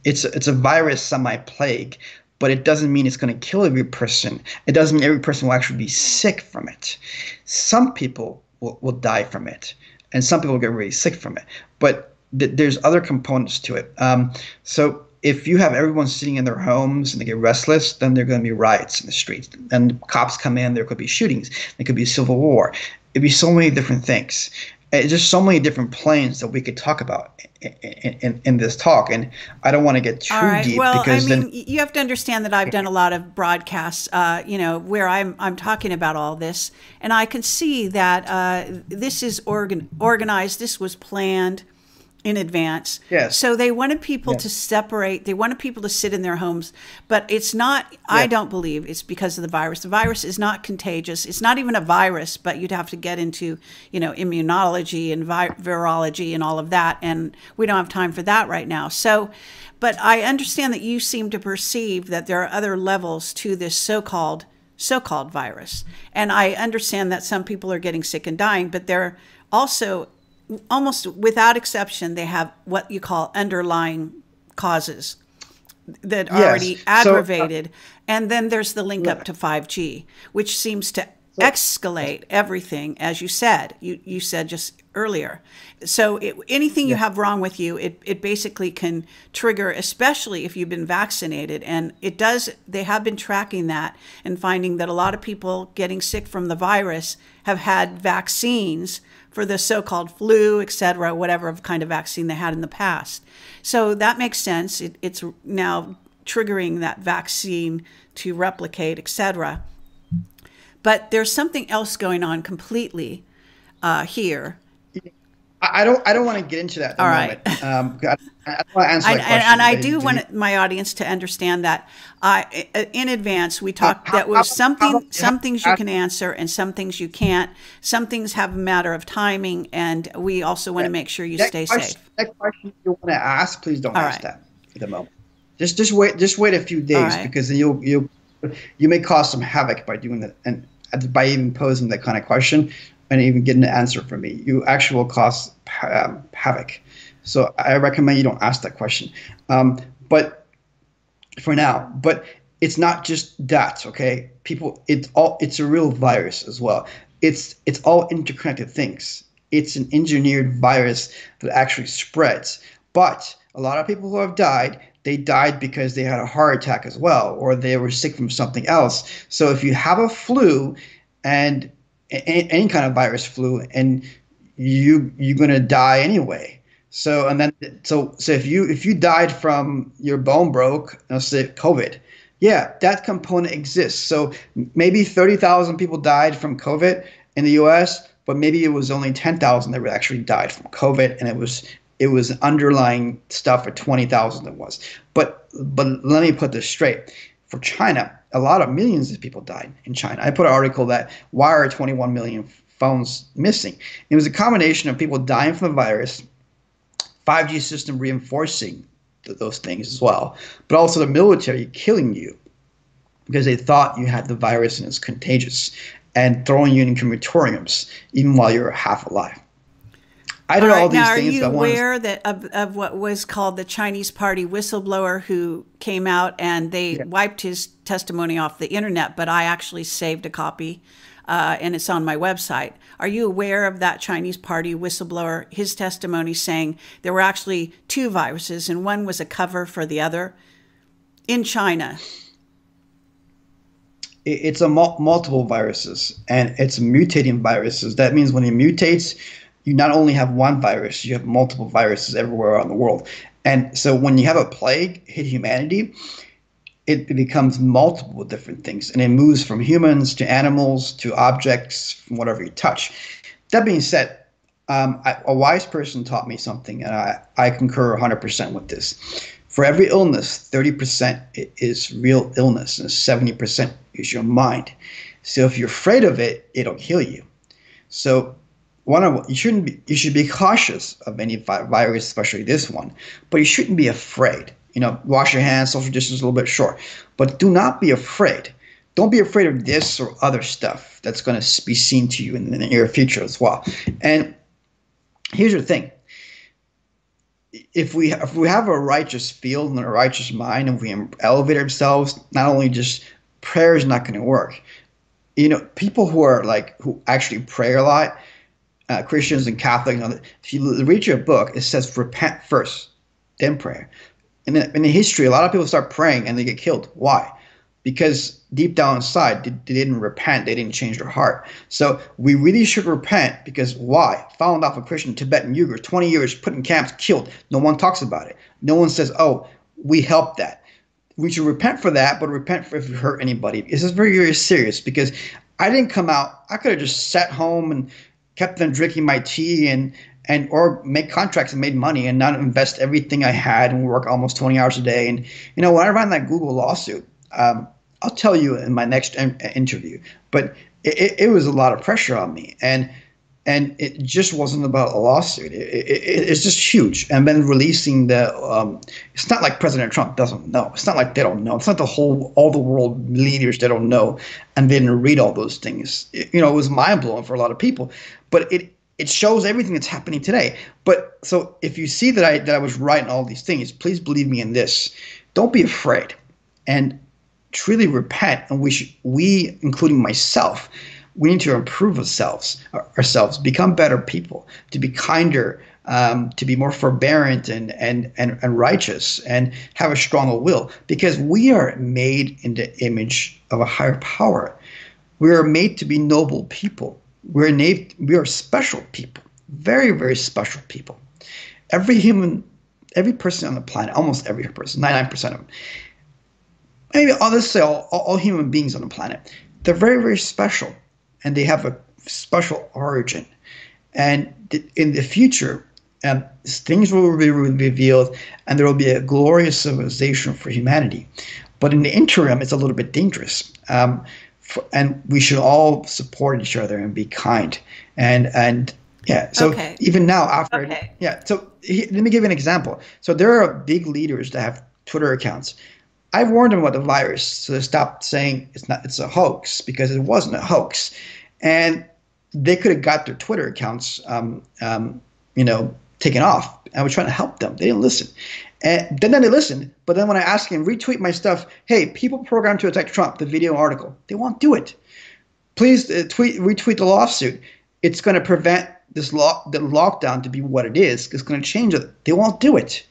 it's it's a virus semi plague, but it doesn't mean it's going to kill every person. It doesn't mean every person will actually be sick from it. Some people will, will die from it, and some people get really sick from it. But th- there's other components to it. Um, so if you have everyone sitting in their homes and they get restless, then there are going to be riots in the streets. And cops come in, there could be shootings, there could be civil war. it'd be so many different things. It's just so many different planes that we could talk about in, in, in this talk, and I don't want to get too All right. deep Well, because I mean, then you have to understand that I've done a lot of broadcasts, uh, you know, where I'm I'm talking about all this, and I can see that uh, this is organ- organized. This was planned in advance. Yes. So they wanted people Yes. to separate. They wanted people to sit in their homes, but it's not. I don't believe it's because of the virus. The virus is not contagious. It's not even a virus, but you'd have to get into, you know, immunology and vi- virology and all of that, and we don't have time for that right now. So, but I understand that you seem to perceive that there are other levels to this so-called so-called virus, and I understand that some people are getting sick and dying, but they're also almost without exception, they have what you call underlying causes that are Yes. already So, uh, aggravated. and then there's the link up to 5G, which seems to escalate everything, as you said. You, you said just earlier. So it, anything you have wrong with you, it, it basically can trigger, especially if you've been vaccinated. And it does, they have been tracking that and finding that a lot of people getting sick from the virus have had vaccines for the so-called flu, et cetera, whatever kind of vaccine they had in the past. So that makes sense. It, it's now triggering that vaccine to replicate, et cetera. But there's something else going on completely uh, here. I don't I don't want to get into that. At the All right. moment. Um, I, I don't want to answer And, question. and I do you- want my audience to understand that I, in advance we talked how- that how- was something about- some things you how- can answer and some things you can't. Some things have a matter of timing, and we also want to make sure you that stay question, safe. That question you want to ask, please don't All ask right. that at the moment. Just just wait just wait a few days right. because then you'll you you may cause some havoc by doing that and by even posing that kind of question and even getting an answer from me. You actually will cause um, havoc. So I recommend you don't ask that question. Um, but for now, but it's not just that, okay? People, it's all it's a real virus as well. It's it's all interconnected things. It's an engineered virus that actually spreads. But a lot of people who have died, they died because they had a heart attack as well, or they were sick from something else. So if you have a flu and any kind of virus flu, and you you're gonna die anyway. So and then so so if you if you died from your bone broke, let's say COVID, yeah, that component exists. So maybe thirty thousand people died from COVID in the U.S., but maybe it was only ten thousand that actually died from COVID, and it was it was underlying stuff at twenty thousand it was. But but let me put this straight. For China, a lot of millions of people died in China. I put an article that why are 21 million phones missing? It was a combination of people dying from the virus, 5G system reinforcing th- those things as well, but also the military killing you because they thought you had the virus and it's contagious and throwing you in crematoriums even while you're half alive. I All did all, right, these now, are you but I to- aware that of, of what was called the Chinese Party whistleblower who came out and they wiped his testimony off the internet? But I actually saved a copy, uh, and it's on my website. Are you aware of that Chinese Party whistleblower? His testimony saying there were actually two viruses, and one was a cover for the other in China. it's a mul- multiple viruses and it's mutating viruses. That means when it mutates, you not only have one virus, you have multiple viruses everywhere around the world. And so when you have a plague hit humanity, it becomes multiple different things and it moves from humans to animals to objects from whatever you touch. That being said, um, I, a wise person taught me something, and I, I concur 100% with this. For every illness, 30% is real illness, and 70% is your mind. So if you're afraid of it, it'll kill you. So one of you shouldn't be you should be cautious of any vi- virus, especially this one, but you shouldn't be afraid. You know, wash your hands, social distance a little bit short, but do not be afraid. Don't be afraid of this or other stuff that's going to be seen to you in the near future as well. And here's the thing: if we if we have a righteous field and a righteous mind, and we elevate ourselves, not only just prayer is not going to work. You know, people who are like who actually pray a lot, uh, Christians and Catholics. and If you read your book, it says repent first, then prayer. In in the history, a lot of people start praying and they get killed. Why? Because deep down inside, they, they, didn't repent. They didn't change their heart. So we really should repent because why? Falun Dafa Christian Tibetan Uyghur, 20 years put in camps, killed. No one talks about it. No one says, oh, we helped that. We should repent for that, but repent for if you hurt anybody. This is very, very serious because I didn't come out. I could have just sat home and kept on drinking my tea and and or make contracts and made money and not invest everything I had and work almost 20 hours a day. And you know, when I ran that Google lawsuit, um, I'll tell you in my next interview. But it, it, was a lot of pressure on me, and and it just wasn't about a lawsuit. It, it, it's just huge. And then releasing the, um, it's not like President Trump doesn't know. It's not like they don't know. It's not the whole all the world leaders they don't know, and they didn't read all those things. you know, it was mind blowing for a lot of people. But it it shows everything that's happening today. But so if you see that I that I was right in all these things, please believe me in this. Don't be afraid. And truly repent, and we should, we, including myself, we need to improve ourselves, ourselves, become better people, to be kinder, um, to be more forbearant and, and, and, and righteous, and have a stronger will, because we are made in the image of a higher power. We are made to be noble people. We're made, we are special people, very, very special people. Every human, every person on the planet, almost every person, 99% of them, maybe just say all, all human beings on the planet, they're very, very special and they have a special origin. And in the future, um, things will be revealed and there will be a glorious civilization for humanity. But in the interim, it's a little bit dangerous. Um, for, and we should all support each other and be kind. And, and yeah, so okay. even now, after, okay. yeah, so he, let me give you an example. So there are big leaders that have Twitter accounts I warned them about the virus, so they stopped saying it's not it's a hoax because it wasn't a hoax, and they could have got their Twitter accounts, um, um, you know, taken off. I was trying to help them. They didn't listen, and then, they listen. But then when I ask them retweet my stuff, hey, people programmed to attack Trump, the video article, they won't do it. Please uh, tweet retweet the lawsuit. It's going to prevent this law the lockdown to be what it is. It's going to change it. They won't do it.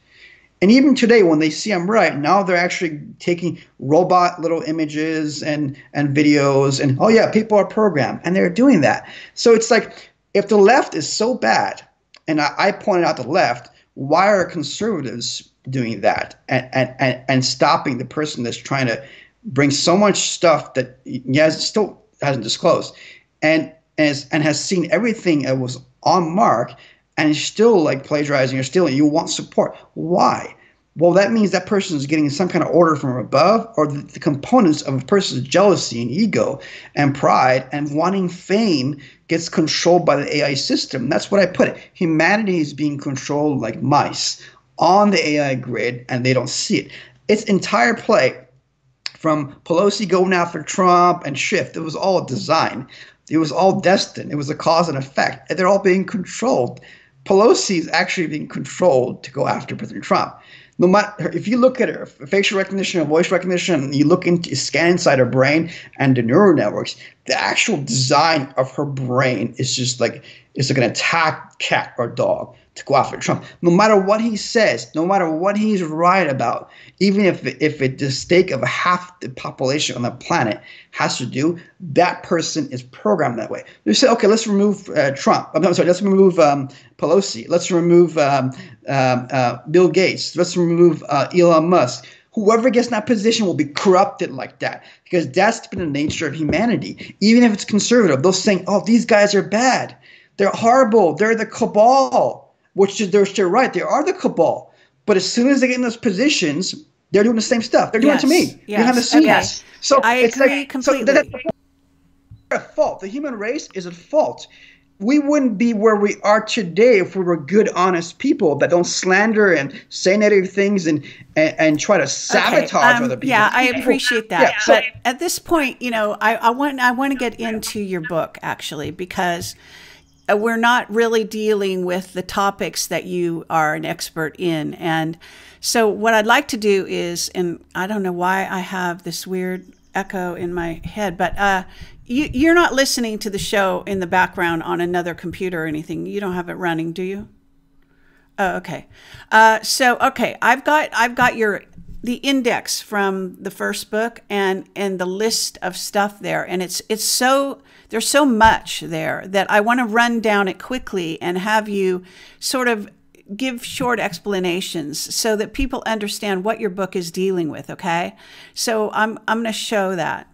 And even today, when they see I'm right, now they're actually taking robot little images and and videos, and oh yeah, people are programmed, and they're doing that. So it's like if the left is so bad, and I, I pointed out the left, why are conservatives doing that and, and, and, stopping the person that's trying to bring so much stuff that has still hasn't disclosed, and and, and has seen everything that was on mark and still like plagiarizing or stealing, you want support. Why? Well, that means that person is getting some kind of order from above, or the, the, components of a person's jealousy and ego and pride and wanting fame gets controlled by the AI system. That's what I put it. Humanity is being controlled like mice on the AI grid, and they don't see it. Its entire play, from Pelosi going after Trump and Schiff, it was all design. It was all destined. It was a cause and effect. And they're all being controlled. Pelosi is actually being controlled to go after President Trump. No matter if you look at her facial recognition and voice recognition, you look into scan inside her brain and the neural networks, the actual design of her brain is just like it's like an attack cat or dog to go after Trump. No matter what he says, no matter what he's right about, even if if it the stake of half the population on the planet has to do, that person is programmed that way. They say, okay, let's remove uh, Trump. I'm sorry, let's remove um, Pelosi. Let's remove um, uh, uh, Bill Gates. Let's remove uh, Elon Musk. Whoever gets in that position will be corrupted like that because that's been the nature of humanity. Even if it's conservative, they'll say, "Oh, these guys are bad. They're horrible. They're the cabal." Which is they're still right. They are the cabal. But as soon as they get in those positions, they're doing the same stuff. They're doing yes. it to me yes. behind the scenes. So I it's agree like, completely. So that's at fault. The human race is at fault. We wouldn't be where we are today if we were good, honest people that don't slander and say negative things and and, and try to sabotage okay. um, other people. Yeah, I appreciate that. Yeah, so, but at this point, you know, I, I want I want to get into your book actually because we're not really dealing with the topics that you are an expert in. And so, what I'd like to do is, and I don't know why I have this weird echo in my head, but uh, you, you're not listening to the show in the background on another computer or anything. You don't have it running, do you? Oh, okay. Uh, so, okay, I've got I've got your the index from the first book and and the list of stuff there. And it's it's so there's so much there that I want to run down it quickly and have you sort of give short explanations so that people understand what your book is dealing with okay? So i'm i'm going to show that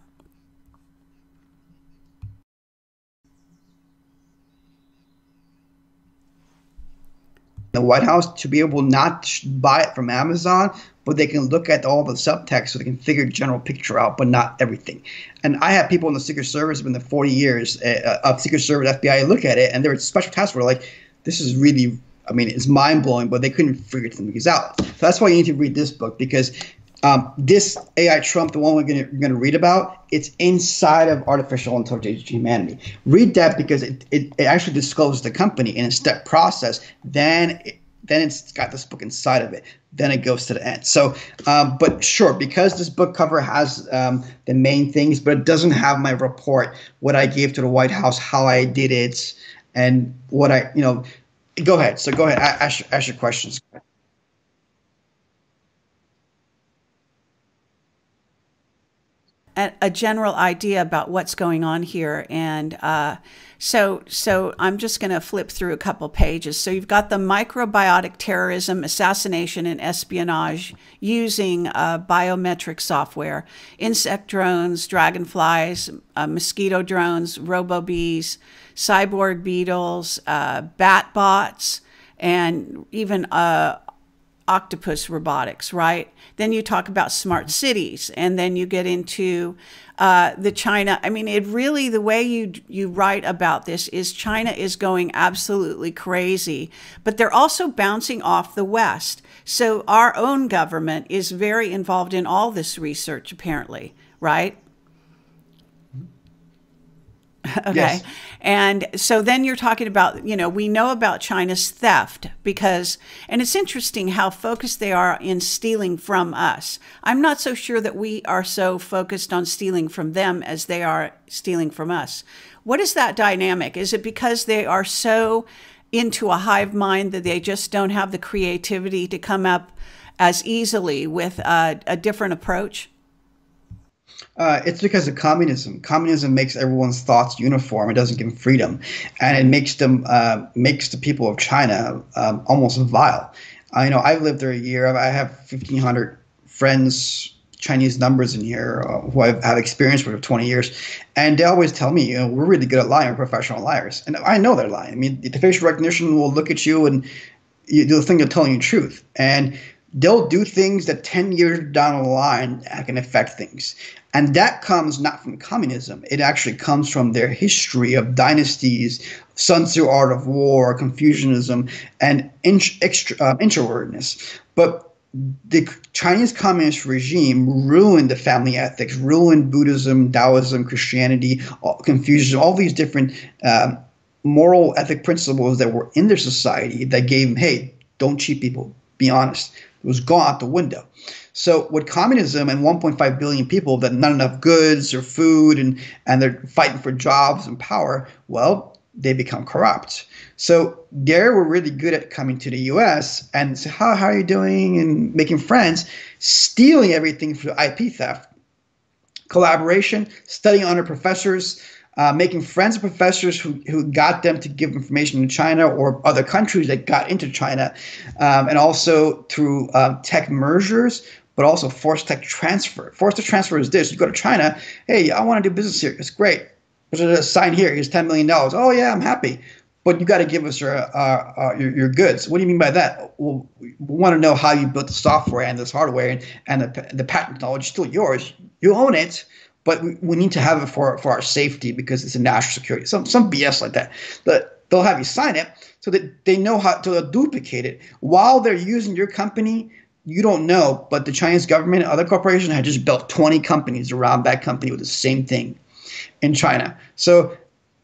the White House to be able not to buy it from Amazon, but they can look at all the subtext so they can figure general picture out, but not everything. And I have people in the Secret Service in the 40 years uh, of Secret Service, FBI look at it, and their special task force like, this is really, I mean, it's mind blowing, but they couldn't figure things out. So that's why you need to read this book because um, this AI Trump, the one we're going to read about, it's inside of artificial intelligence humanity. Read that because it, it, it, actually discloses the company in a step process. Then it, then it's got this book inside of it. Then it goes to the end. So, um, but sure, because this book cover has um, the main things, but it doesn't have my report, what I gave to the White House, how I did it, and what I, you know, go ahead. So go ahead, ask, ask your questions. A, general idea about what's going on here. And uh, so, so I'm just going to flip through a couple pages. So you've got the microbiotic terrorism, assassination, and espionage using uh, biometric software, insect drones, dragonflies, uh, mosquito drones, robo bees, cyborg beetles, uh, bat bots, and even uh, octopus robotics, right? Then you talk about smart cities, and then you get into uh, the China. I mean, it really the way you you write about this is China is going absolutely crazy, but they're also bouncing off the West. So our own government is very involved in all this research, apparently, right? okay. Yes. And so then you're talking about, you know, we know about China's theft because, and it's interesting how focused they are in stealing from us. I'm not so sure that we are so focused on stealing from them as they are stealing from us. What is that dynamic? Is it because they are so into a hive mind that they just don't have the creativity to come up as easily with a, a different approach? Uh, it's because of communism. Communism makes everyone's thoughts uniform. It doesn't give them freedom, and it makes them uh, makes the people of China um, almost vile. I you know, I've lived there a year. I have fifteen hundred friends, Chinese numbers in here uh, who I've have experience with for twenty years, and they always tell me, you know, we're really good at lying. We're professional liars, and I know they're lying. I mean, the facial recognition will look at you and you, they'll think they're telling you the truth, and they'll do things that 10 years down the line can affect things. And that comes not from communism. It actually comes from their history of dynasties, Sun Tzu art of war, Confucianism, and int- extra, uh, introvertedness. But the Chinese communist regime ruined the family ethics, ruined Buddhism, Taoism, Christianity, Confucianism, all these different um, moral ethic principles that were in their society that gave them, hey, don't cheat people, be honest. Was gone out the window. So with communism and 1.5 billion people that not enough goods or food and and they're fighting for jobs and power, well, they become corrupt. So they were really good at coming to the U.S. and say, "How how are you doing?" and making friends, stealing everything for IP theft, collaboration, studying under professors. Uh, making friends with professors who, who got them to give information to China or other countries that got into China, um, and also through um, tech mergers but also forced tech transfer. Forced tech transfer is this: you go to China, hey, I want to do business here. It's great. There's a sign here. Here's ten million dollars. Oh yeah, I'm happy. But you got to give us your, uh, uh, your, your goods. What do you mean by that? Well, we want to know how you built the software and this hardware, and, and the, the patent knowledge is still yours. You own it, but we, need to have it for, for our safety because it's a national security. Some some BS like that. But they'll have you sign it so that they know how to duplicate it while they're using your company you don't know, but the Chinese government and other corporations had just built 20 companies around that company with the same thing in China. So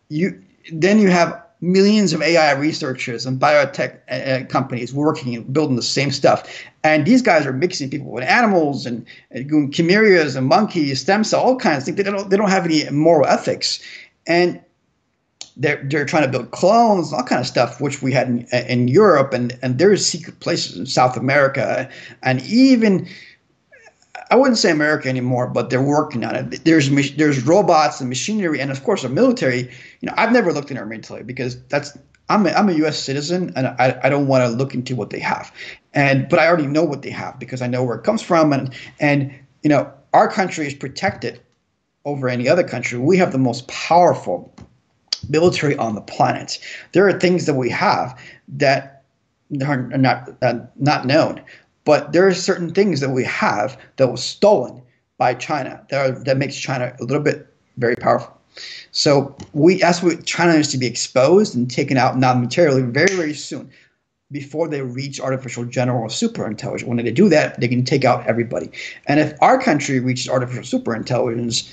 you then you have millions of AI researchers and biotech uh, uh, companies working and building the same stuff. And these guys are mixing people with animals and, and chimeras and monkeys, stem cell, all kinds of things. They don't, they don't have any moral ethics. And they're they're trying to build clones, all kind of stuff, which we had in, in Europe, and and there's secret places in South America, and even I wouldn't say America anymore, but they're working on it. There's there's robots and machinery, and of course, a military. You know, I've never looked in our military because that's I'm a, I'm a U.S. citizen, and I, I don't want to look into what they have, and but I already know what they have because I know where it comes from, and and you know our country is protected over any other country. We have the most powerful military on the planet. There are things that we have that are not uh, not known, but there are certain things that we have that was stolen by China that are, that makes China a little bit very powerful. So we ask China needs to be exposed and taken out non-materially very very soon before they reach artificial general superintelligence. When they do that, they can take out everybody. And if our country reaches artificial superintelligence,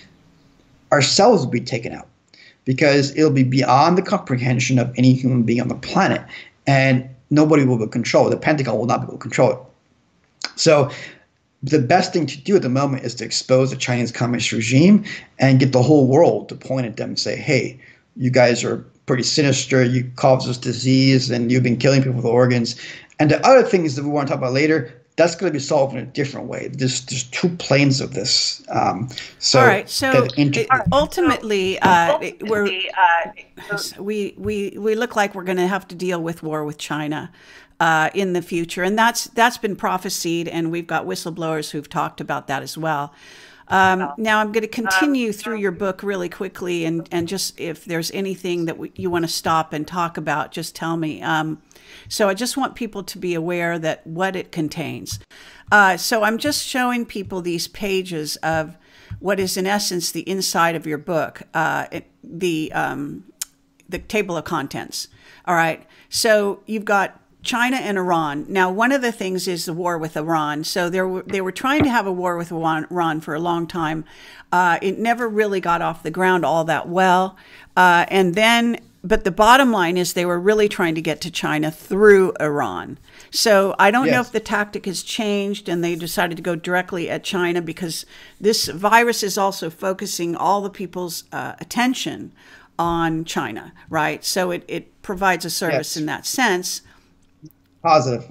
ourselves will be taken out because it'll be beyond the comprehension of any human being on the planet. And nobody will be able to control it. The Pentagon will not be able to control it. So the best thing to do at the moment is to expose the Chinese communist regime and get the whole world to point at them and say, hey, you guys are pretty sinister. You cause this disease and you've been killing people with organs. And the other things that we want to talk about later, that's going to be solved in a different way. There's there's two planes of this. Um, so all right. So inter- ultimately, uh, we're uh, we we we look like we're going to have to deal with war with China. Uh, in the future, and that's that's been prophesied, and we've got whistleblowers who've talked about that as well. Um, now I'm going to continue through your book really quickly, and and just if there's anything that we, you want to stop and talk about, just tell me. Um, so I just want people to be aware that what it contains. Uh, so I'm just showing people these pages of what is in essence the inside of your book, uh, it, the um, the table of contents. All right. So you've got China and Iran. Now, one of the things is the war with Iran. So they were, they were trying to have a war with Iran for a long time. Uh, it never really got off the ground all that well. Uh, and then, but the bottom line is they were really trying to get to China through Iran. So I don't yes. know if the tactic has changed and they decided to go directly at China because this virus is also focusing all the people's uh, attention on China, right? So it, it provides a service yes. in that sense. Positive.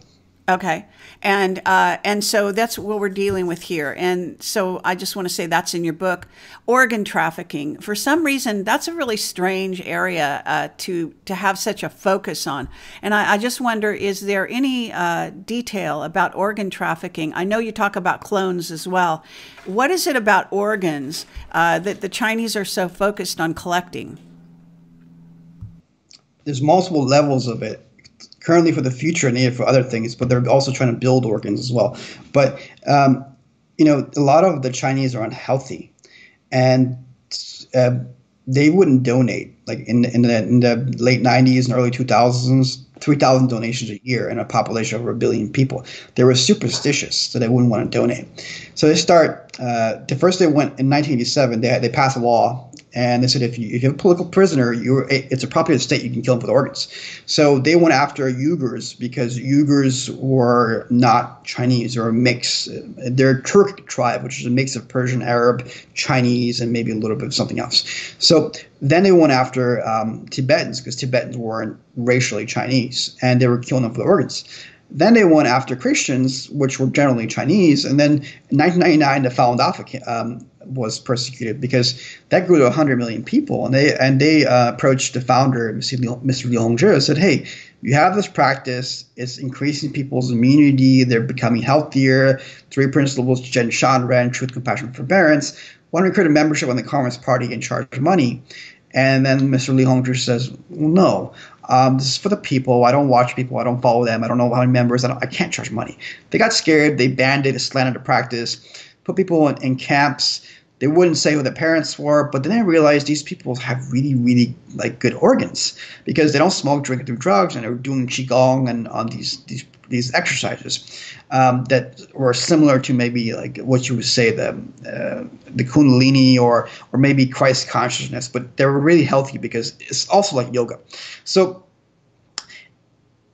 Okay, and uh, and so that's what we're dealing with here. And so I just want to say that's in your book, organ trafficking. For some reason, that's a really strange area uh, to to have such a focus on. And I, I just wonder, is there any uh, detail about organ trafficking? I know you talk about clones as well. What is it about organs uh, that the Chinese are so focused on collecting? There's multiple levels of it currently for the future and needed for other things, but they're also trying to build organs as well. But um, you know, a lot of the Chinese are unhealthy, and uh, they wouldn't donate. Like in in the, in the late '90s and early 2000s, 3,000 donations a year in a population of over a billion people. They were superstitious, so they wouldn't want to donate. So they start. Uh, the first they went in 1987. They had, they passed a law and they said if you if you have a political prisoner, you it's a property of the state. You can kill them with organs. So they went after Uyghurs because Uyghurs were not Chinese or a mix. They're a tribe, which is a mix of Persian, Arab, Chinese, and maybe a little bit of something else. So then they went after um, Tibetans because Tibetans weren't racially Chinese, and they were killing them for the organs. Then they went after Christians, which were generally Chinese. And then in 1999, the Falun Dafa um, was persecuted because that grew to 100 million people. And they and they uh, approached the founder, Mr. Li Hongzhi, and said, "Hey, you have this practice. It's increasing people's immunity. They're becoming healthier. Three principles: Zhen Shan Ren, truth, compassion, forbearance. Why don't we create a membership on the Communist Party and charge money?" And then Mr. Li Hongzhi says, well, "No." Um, this is for the people. I don't watch people. I don't follow them. I don't know how many members. I, I can't charge money. They got scared. They banned it. It slanted the practice. Put people in, in camps they wouldn't say who the parents were, but then I realized these people have really, really like good organs because they don't smoke, drink, do drugs, and they're doing qigong and on these these these exercises um, that were similar to maybe like what you would say the uh, the kundalini or or maybe Christ consciousness, but they were really healthy because it's also like yoga. So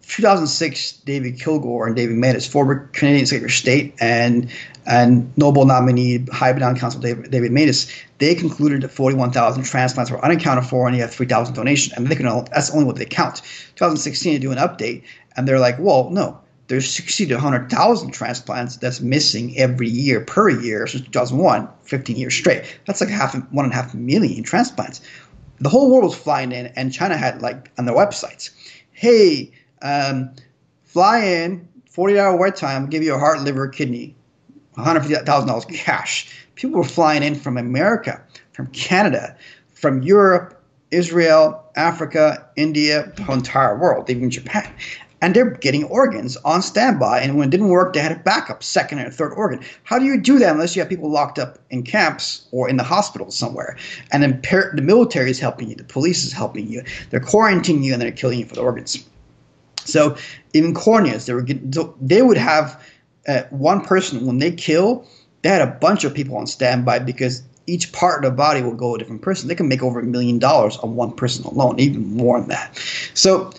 2006, David Kilgour and David Matas, former Canadian Secretary of State and and Nobel nominee Benign Council David, David Matas, they concluded that 41,000 transplants were unaccounted for and you have 3,000 donations. And they can, that's only what they count. 2016, they do an update and they're like, well, no, there's 60 to 100,000 transplants that's missing every year per year since 2001, 15 years straight. That's like half one and a half million transplants. The whole world was flying in, and China had like on their websites, "Hey, um, fly in, 40 hour wait time, give you a heart, liver, kidney, $150,000 cash." People were flying in from America, from Canada, from Europe, Israel, Africa, India, the entire world, even Japan and they're getting organs on standby. And when it didn't work, they had a backup, second and third organ. How do you do that unless you have people locked up in camps or in the hospital somewhere? And then the military is helping you, the police is helping you. They're quarantining you and they're killing you for the organs. So even corneas, they were they would have uh, one person when they kill, they had a bunch of people on standby because each part of the body will go a different person. They can make over a million dollars on one person alone, even more than that. So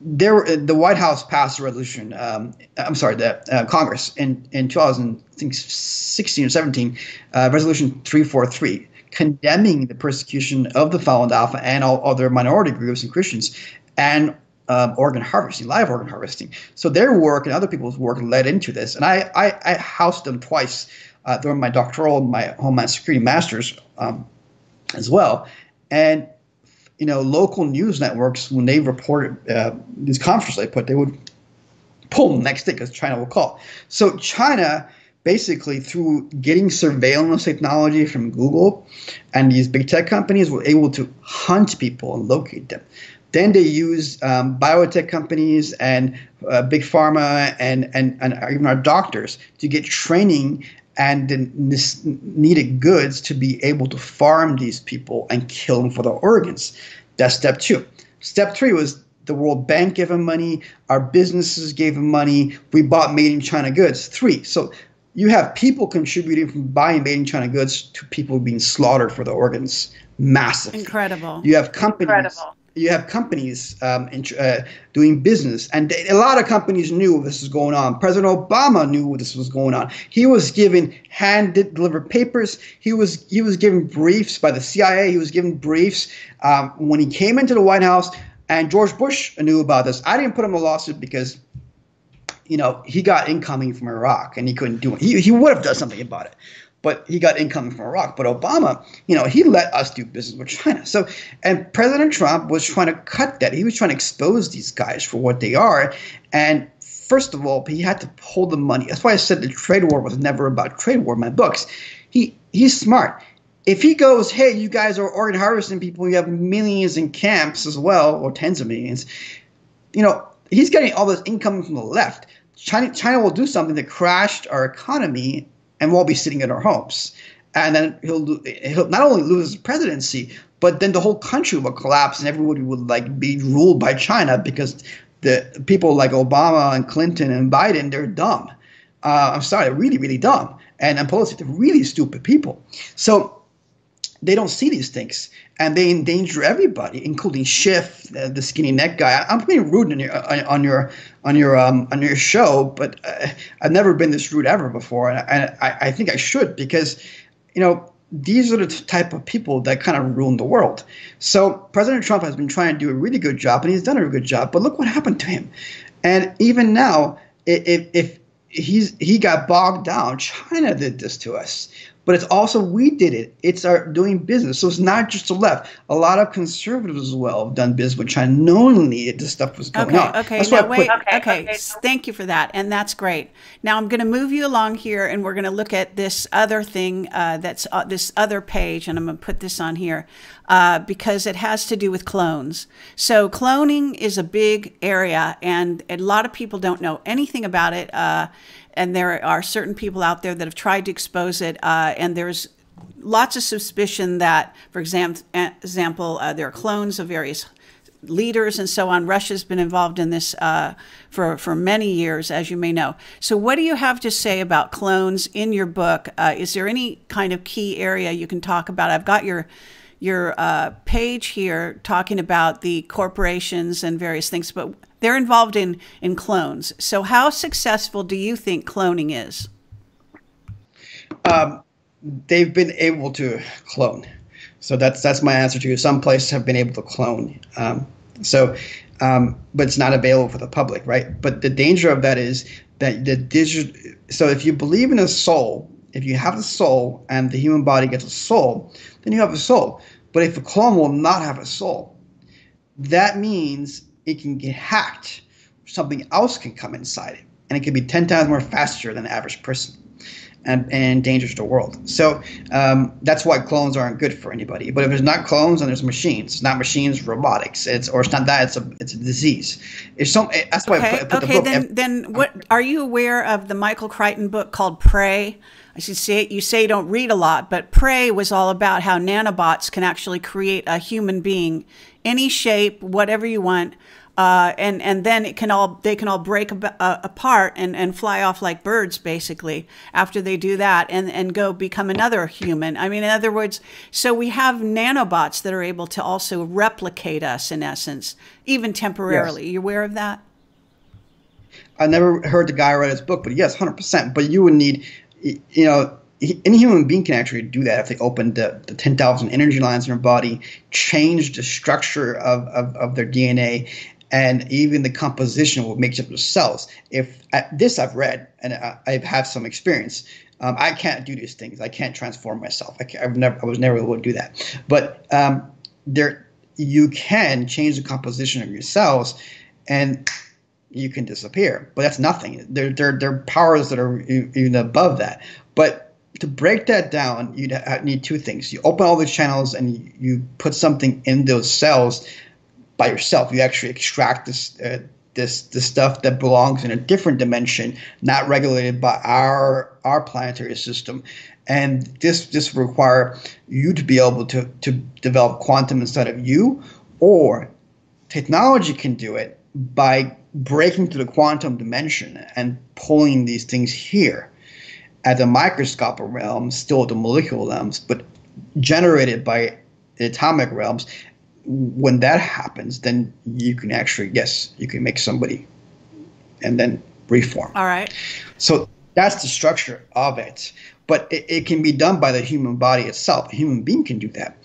there, the White House passed a resolution. Um, I'm sorry, the uh, Congress in in 2016 or 17, uh, Resolution 343, condemning the persecution of the Falun Dafa and all other minority groups and Christians, and um, organ harvesting, live organ harvesting. So their work and other people's work led into this, and I I, I housed them twice uh, during my doctoral, my Homeland Security Masters um, as well, and you know, local news networks, when they reported uh, these conferences they put, they would pull them next day because China will call. So China basically through getting surveillance technology from Google and these big tech companies were able to hunt people and locate them. Then they use um, biotech companies and uh, big pharma and, and, and even our doctors to get training and the needed goods to be able to farm these people and kill them for their organs. That's step two. Step three was the World Bank gave them money, our businesses gave them money, we bought made in China goods. Three. So you have people contributing from buying made in China goods to people being slaughtered for their organs Massive. Incredible. You have companies Incredible you have companies um, in, uh, doing business, and a lot of companies knew this was going on. President Obama knew this was going on. He was given hand delivered papers. He was he was given briefs by the CIA. He was given briefs um, when he came into the White House, and George Bush knew about this. I didn't put him in a lawsuit because. You know, he got incoming from Iraq and he couldn't do it. He, he would have done something about it but he got income from Iraq. But Obama, you know, he let us do business with China. So, and President Trump was trying to cut that. He was trying to expose these guys for what they are. And first of all, he had to hold the money. That's why I said the trade war was never about trade war in my books. He he's smart. If he goes, hey, you guys are organ harvesting people, you have millions in camps as well, or tens of millions, you know, he's getting all this income from the left. China, China will do something that crashed our economy and we'll be sitting in our homes. And then he'll he'll not only lose his presidency, but then the whole country will collapse and everybody would like be ruled by China because the people like Obama and Clinton and Biden they're dumb. Uh, I'm sorry, really really dumb, and and Pelosi they're really stupid people. So they don't see these things and they endanger everybody, including Schiff, the, the skinny neck guy. I'm being rude on your on your on your um, on your show, but uh, I've never been this rude ever before, and, I, I, I think I should because you know these are the type of people that kind of ruin the world. So President Trump has been trying to do a really good job, and he's done a good job. But look what happened to him, and even now, if if he's he got bogged down, China did this to us but it's also we did it. It's our doing business. So it's not just the left. A lot of conservatives as well have done business with China knowingly this stuff was going okay, on. Okay, that's now wait. Okay, okay. okay. Thank you for that, and that's great. Now I'm going to move you along here, and we're going to look at this other thing uh, that's uh, this other page, and I'm going to put this on here uh, because it has to do with clones. So cloning is a big area, and a lot of people don't know anything about it. Uh, and there are certain people out there that have tried to expose it, uh, and there's lots of suspicion that, for example, uh, there are clones of various leaders and so on. Russia's been involved in this uh, for for many years, as you may know. So, what do you have to say about clones in your book? Uh, is there any kind of key area you can talk about? I've got your your uh, page here talking about the corporations and various things, but they're involved in in clones. So, how successful do you think cloning is? Um, they've been able to clone. So that's that's my answer to you. Some places have been able to clone. Um, so um, but it's not available for the public, right? But the danger of that is that the digital. So if you believe in a soul, if you have a soul and the human body gets a soul, then you have a soul. But if a clone will not have a soul, that means it can get hacked. Something else can come inside it, and it can be ten times more faster than the average person and, and endangers the world. So um, that's why clones aren't good for anybody. But if there's not clones, then there's machines. It's not machines, robotics. It's or it's not that. It's a it's a disease. It's some. That's why okay. I put, put okay, the book. then then what are you aware of the Michael Crichton book called Prey? I say you say you don't read a lot, but Prey was all about how nanobots can actually create a human being, any shape, whatever you want. Uh, and and then it can all they can all break ab- uh, apart and, and fly off like birds basically after they do that and and go become another human. I mean, in other words, so we have nanobots that are able to also replicate us in essence, even temporarily. Yes. You aware of that? I never heard the guy write his book, but yes, hundred percent. But you would need, you know, any human being can actually do that if they open the, the 10,000 energy lines in their body, change the structure of, of, of their DNA, and even the composition of what makes up the cells. If this I've read and I, I've had some experience. Um, I can't do these things. I can't transform myself. I, have never, I was never able to do that. But um, there, you can change the composition of your cells, and you can disappear. But that's nothing. There, there, there are powers that are even above that. But to break that down, you need two things. You open all the channels and you, put something in those cells by yourself. You actually extract this uh, this this stuff that belongs in a different dimension, not regulated by our our planetary system. And this this require you to be able to to develop quantum inside of you, or technology can do it by breaking to the quantum dimension and pulling these things here at the microscopic realm, still at the molecular realms, but generated by the atomic realms when that happens, then you can actually, yes, you can make somebody and then reform. All right. So that's the structure of it. But it, it can be done by the human body itself. A human being can do that.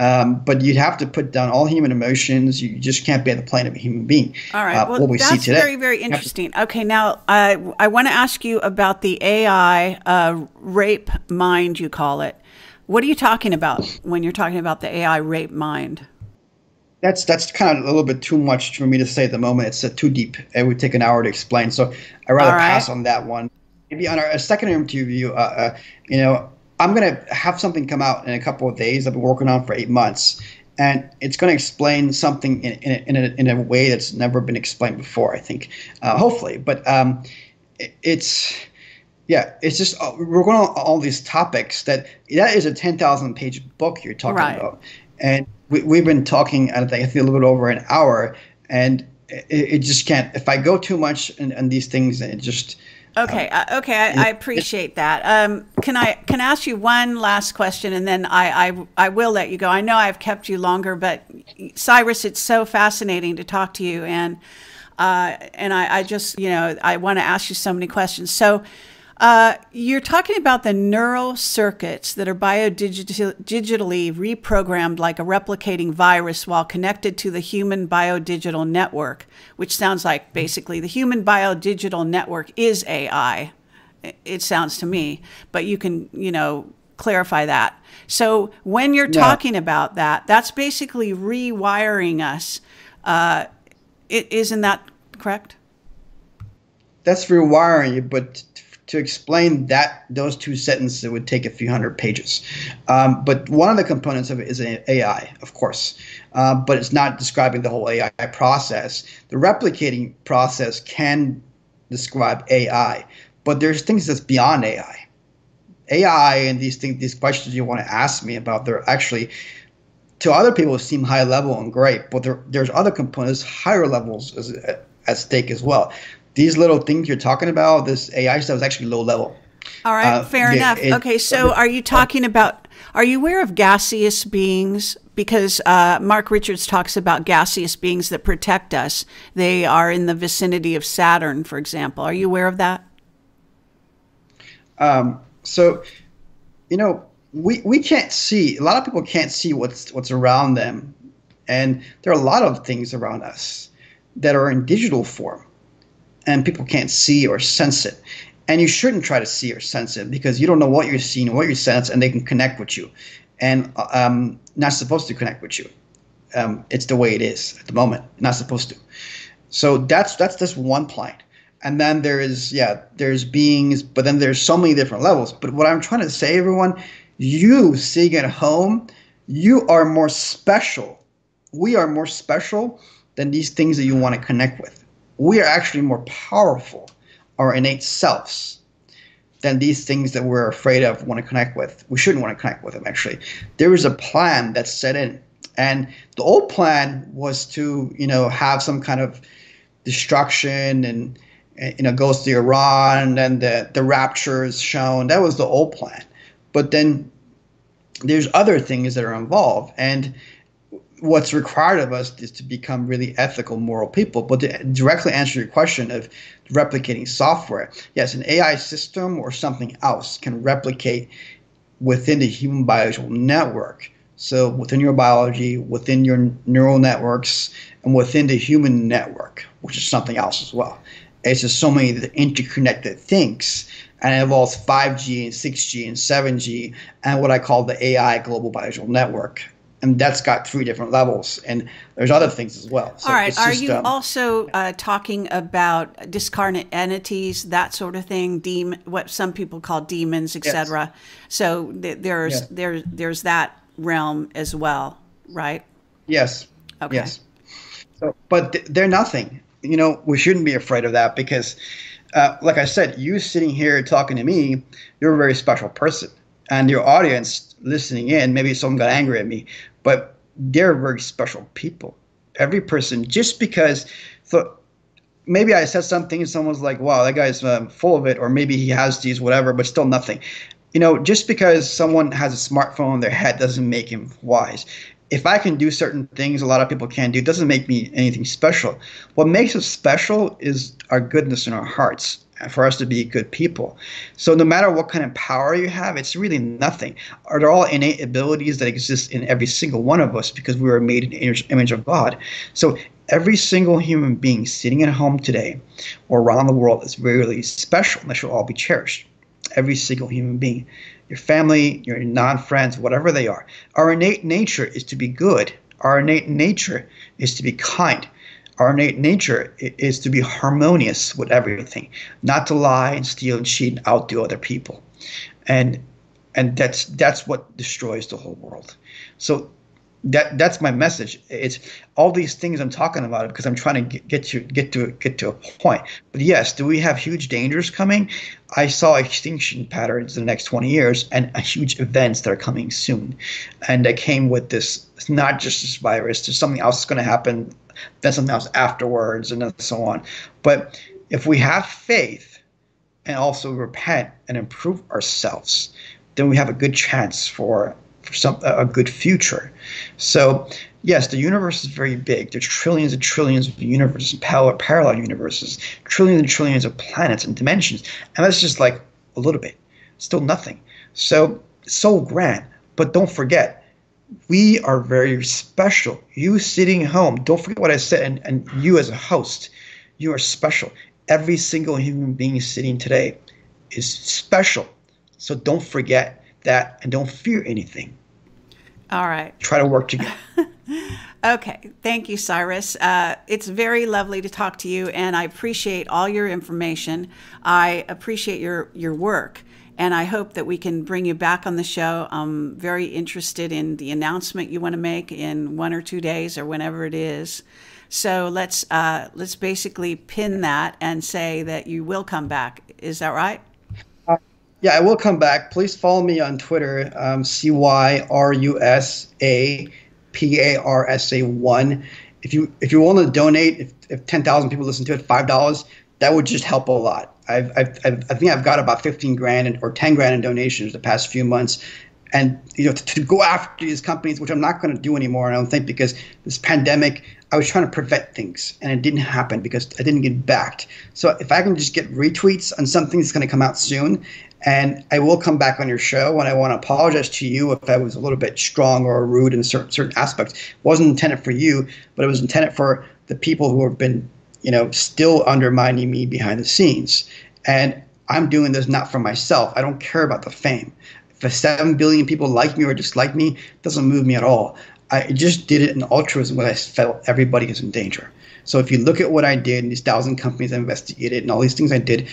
Um, but you'd have to put down all human emotions. You just can't be at the plane of a human being. All right. Uh, well, we that's very, very interesting. Okay, now I I want to ask you about the AI uh, rape mind. You call it. What are you talking about when you're talking about the AI rape mind? that's that's kind of a little bit too much for me to say at the moment. It's uh, too deep. It would take an hour to explain. So I'd rather right. pass on that one. Maybe on our second interview, uh, uh, you know, I'm gonna have something come out in a couple of days. I've been working on for eight months, and it's going to explain something in in a, in a, in a way that's never been explained before. I think, uh, hopefully, but um, it, it's yeah, it's just uh, we're going on all these topics that that is a ten thousand page book you're talking right. about, and we, we've been talking, I think, a little bit over an hour, and it, it just can't. If I go too much in these things, it just. Okay, uh, okay, I, I, appreciate that. Um, can I can I ask you one last question, and then I, I I will let you go. I know I've kept you longer, but Cyrus, it's so fascinating to talk to you, and uh, and I, I just you know I want to ask you so many questions. So uh, you're talking about the neural circuits that are biodigitally reprogrammed like a replicating virus while connected to the human biodigital network, which sounds like basically the human biodigital network is AI. It sounds to me, but you can, you know, clarify that. So when you're no. talking about that, that's basically rewiring us. Uh, it, isn't that correct? That's rewiring, you, but to explain that those two sentences it would take a few hundred pages. Um, but one of the components of it is AI, of course, uh, but it's not describing the whole AI process. The replicating process can describe AI, but there's things that's beyond AI. AI and these things, these questions you want to ask me about, they're actually to other people seem high level and great, but there, there's other components, higher levels as, at stake as well these little things you're talking about, this AI stuff is actually low level. All right, uh, fair enough. It, okay, so are you talking about? Are you aware of gaseous beings? Because uh, Mark Richards talks about gaseous beings that protect us. They are in the vicinity of Saturn, for example. Are you aware of that? Um, so, you know, we we can't see. A lot of people can't see what's what's around them, and there are a lot of things around us that are in digital form and people can't see or sense it. And you shouldn't try to see or sense it because you don't know what you're seeing, what you sense, and they can connect with you. And um, not supposed to connect with you. Um, it's the way it is at the moment. Not supposed to. So that's that's just one plane. And then there is yeah, there's beings, but then there's so many different levels. But what I'm trying to say, everyone, you seeing at home, you are more special. We are more special than these things that you want to connect with. We are actually more powerful, our innate selves, than these things that we're afraid of want to connect with. We shouldn't want to connect with them, actually. There is a plan that's set in. And the old plan was to, you know, have some kind of destruction and, you know, goes to Iran and the, the rapture is shown. That was the old plan. But then there's other things that are involved. And what's required of us is to become really ethical, moral people. But to directly answer your question of replicating software, yes, an AI system or something else can replicate within the human biological network. So within your biology, within your neural networks, and within the human network, which is something else as well. It's just so many interconnected things and it involves 5G and 6G and 7G and what I call the AI global biological network and that's got three different levels and there's other things as well. So all right are just, you um, also uh, talking about discarnate entities that sort of thing what some people call demons etc yes. so th- there's yeah. there, there's that realm as well right? Yes. Okay. Yes. So, but th- they're nothing. You know we shouldn't be afraid of that because uh, like i said you sitting here talking to me you're a very special person. And your audience listening in maybe someone got angry at me but they're very special people. Every person, just because, so maybe I said something and someone's like, wow, that guy's um, full of it, or maybe he has these, whatever, but still nothing. You know, just because someone has a smartphone in their head doesn't make him wise. If I can do certain things a lot of people can't do, doesn't make me anything special. What makes us special is our goodness in our hearts for us to be good people. So no matter what kind of power you have, it's really nothing. Are there all innate abilities that exist in every single one of us because we were made in the image of God? So every single human being sitting at home today or around the world is really special and they should all be cherished. Every single human being. Your family, your non-friends, whatever they are. Our innate nature is to be good. Our innate nature is to be kind our innate nature is to be harmonious with everything, not to lie and steal and cheat and outdo other people, and and that's that's what destroys the whole world. So that that's my message. It's all these things I'm talking about because I'm trying to get, to get to get to a point. But yes, do we have huge dangers coming? I saw extinction patterns in the next 20 years and huge events that are coming soon, and that came with this. It's Not just this virus. There's something else that's going to happen then something else afterwards, and so on. But if we have faith and also repent and improve ourselves, then we have a good chance for for some a good future. So yes, the universe is very big. There's trillions and trillions of universes, parallel, parallel universes, trillions and trillions of planets and dimensions, and that's just like a little bit, still nothing. So so grand. But don't forget, we are very special. You sitting home, don't forget what I said, and, and you as a host, you are special. Every single human being sitting today is special. So don't forget that and don't fear anything. All right. Try to work together. okay. Thank you, Cyrus. Uh, it's very lovely to talk to you, and I appreciate all your information. I appreciate your, your work and I hope that we can bring you back on the show. I'm very interested in the announcement you want to make in one or two days or whenever it is. So let's uh, let's basically pin that and say that you will come back. Is that right? Uh, yeah, I will come back. Please follow me on Twitter, um, C Y R U S A P A R S A one. If you if you want to donate, if, if ten thousand people listen to it, five dollars, that would just help a lot. I've, I've, I've, i think I've got about 15 grand in, or 10 grand in donations the past few months. And you know, to, to go after these companies, which I'm not going to do anymore, I don't think, because this pandemic, I was trying to prevent things, and it didn't happen because I didn't get backed. So if I can just get retweets on something that's going to come out soon, and I will come back on your show, and I want to apologize to you if I was a little bit strong or rude in certain certain aspects. It wasn't intended for you, but it was intended for the people who have been, you know, still undermining me behind the scenes. And I'm doing this not for myself. I don't care about the fame. If 7 billion people like me or dislike me, doesn't move me at all. I just did it in altruism when I felt everybody is in danger. So if you look at what I did and these thousand companies I investigated and all these things I did,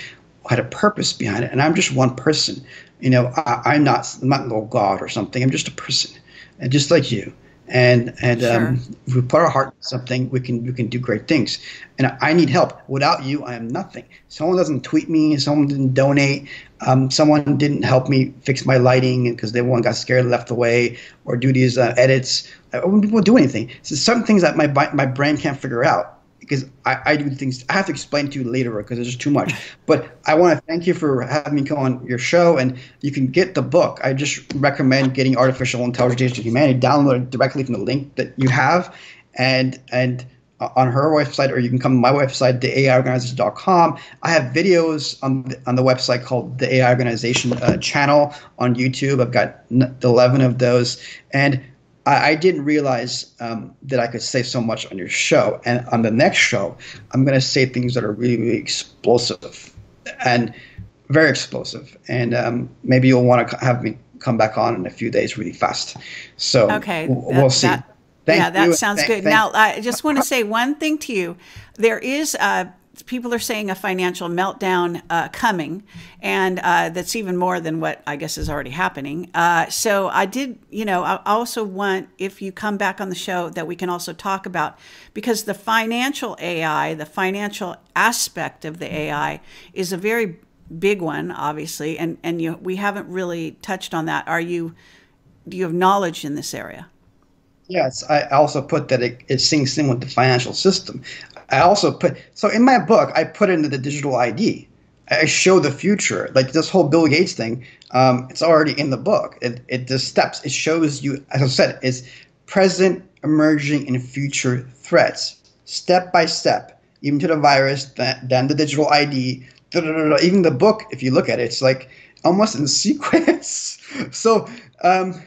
had a purpose behind it. And I'm just one person. You know, I, am not I'm not no god or something. I'm just a person, and just like you. And and sure. um, if we put our heart in something, we can we can do great things. And I need help. Without you, I am nothing. Someone doesn't tweet me. Someone didn't donate. Um, someone didn't help me fix my lighting because they one got scared and left away, or do these uh, edits. I wouldn't people do anything. So some things that my my brain can't figure out because I, I do things I have to explain to you later because there's just too much. But I want to thank you for having me come on your show, and you can get the book. I just recommend getting Artificial Intelligence to Humanity. Download it directly from the link that you have, and and on her website, or you can come to my website, theaiorganization.com. I have videos on the, on the website called the AI Organization uh, channel on YouTube. I've got 11 of those, and I, I didn't realize um, that I could say so much on your show. And on the next show, I'm going to say things that are really, really explosive and very explosive. And um, maybe you'll want to have me come back on in a few days really fast. So okay, we'll, that, we'll see. That, yeah, that sounds good. now, I just want to say one thing to you. There is uh, people are saying a financial meltdown uh, coming, and uh, that's even more than what I guess is already happening. Uh, so I did, you know, I also want if you come back on the show that we can also talk about because the financial AI, the financial aspect of the AI, is a very big one, obviously, and and you we haven't really touched on that. Are you? Do you have knowledge in this area? Yes, I also put that it, it syncs in with the financial system. I also put so in my book I put into the digital ID. I show the future, like this whole Bill Gates thing. Um, it's already in the book. It it the steps. It shows you, as I said, is present, emerging, and future threats, step by step, even to the virus, then the digital ID. Even the book, if you look at it, it's like almost in sequence. so. Um,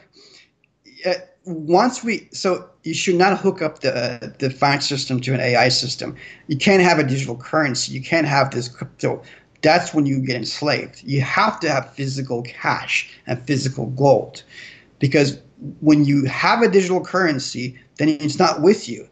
once we so you should not hook up the the financial system to an AI system. You can't have a digital currency. You can't have this crypto. That's when you get enslaved. You have to have physical cash and physical gold, because when you have a digital currency, then it's not with you.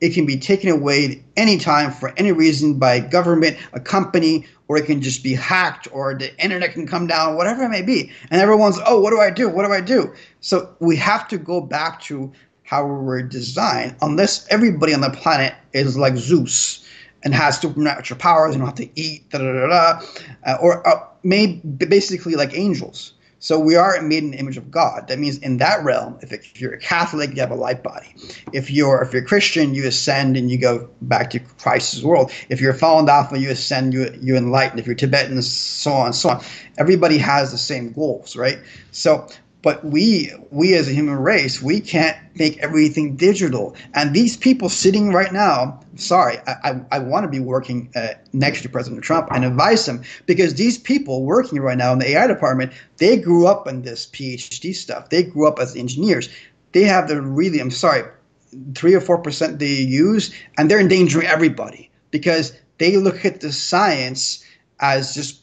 It can be taken away anytime for any reason by a government, a company, or it can just be hacked or the internet can come down, whatever it may be. And everyone's, oh, what do I do? What do I do? So we have to go back to how we were designed, unless everybody on the planet is like Zeus and has supernatural powers and don't have to eat, da da da da, uh, or uh, made basically like angels. So we are made in the image of God. That means in that realm, if, it, if, you're a Catholic, you have a light body. If you're if you're Christian, you ascend and you go back to Christ's world. If you're a Falun Dafa, you ascend, you you enlighten. If you're Tibetan, so on and so on. Everybody has the same goals, right? So but we we as a human race we can't make everything digital. And these people sitting right now sorry i, I, I want to be working uh, next to president trump and advise him because these people working right now in the ai department they grew up in this phd stuff. They grew up as engineers. They have the really i'm sorry three or four percent they use and they're endangering everybody because they look at the science as just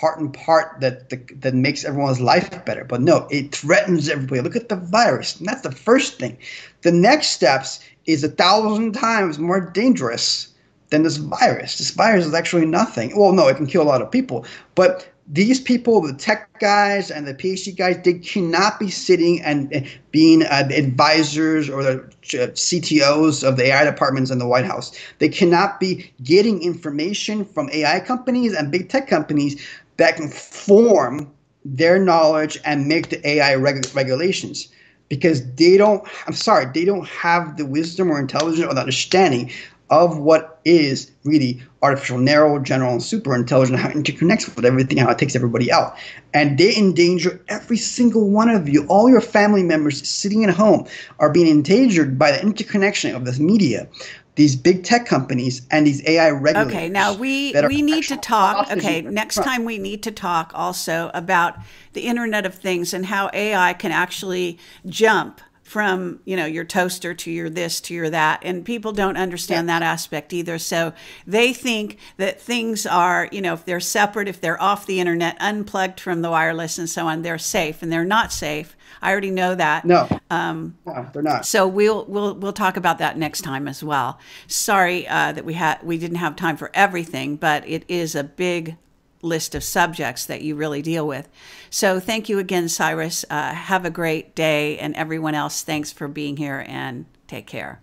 part and part that the, that makes everyone's life better. But no, it threatens everybody. Look at the virus. And that's the first thing. The next steps is a thousand times more dangerous than this virus. This virus is actually nothing. Well, no, it can kill a lot of people, but these people, the tech guys and the PhD guys, they cannot be sitting and being uh, advisors or the uh, CTOs of the AI departments in the White House. They cannot be getting information from AI companies and big tech companies that can form their knowledge and make the AI reg- regulations. Because they don't i'm sorry they don't have the wisdom or intelligence or the understanding of what is really artificial narrow general and super intelligent how it interconnects with everything how it takes everybody out. And they endanger every single one of you. All your family members sitting at home are being endangered by the interconnection of this media these big tech companies and these AI regulators. Okay, now we we need to talk. Okay, next time we need to talk also about the Internet of Things and how AI can actually jump from you know your toaster to your this to your that and people don't understand that aspect either. So they think that things are you know if they're separate if they're off the internet unplugged from the wireless and so on they're safe and they're not safe. I already know that. No. Um, no they're not. so we'll we'll we'll talk about that next time as well. Sorry uh, that we had we didn't have time for everything but it is a big list of subjects that you really deal with. So thank you again, Cyrus. Uh, have a great day. And everyone else, thanks for being here and take care.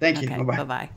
Thank you. Okay, bye bye.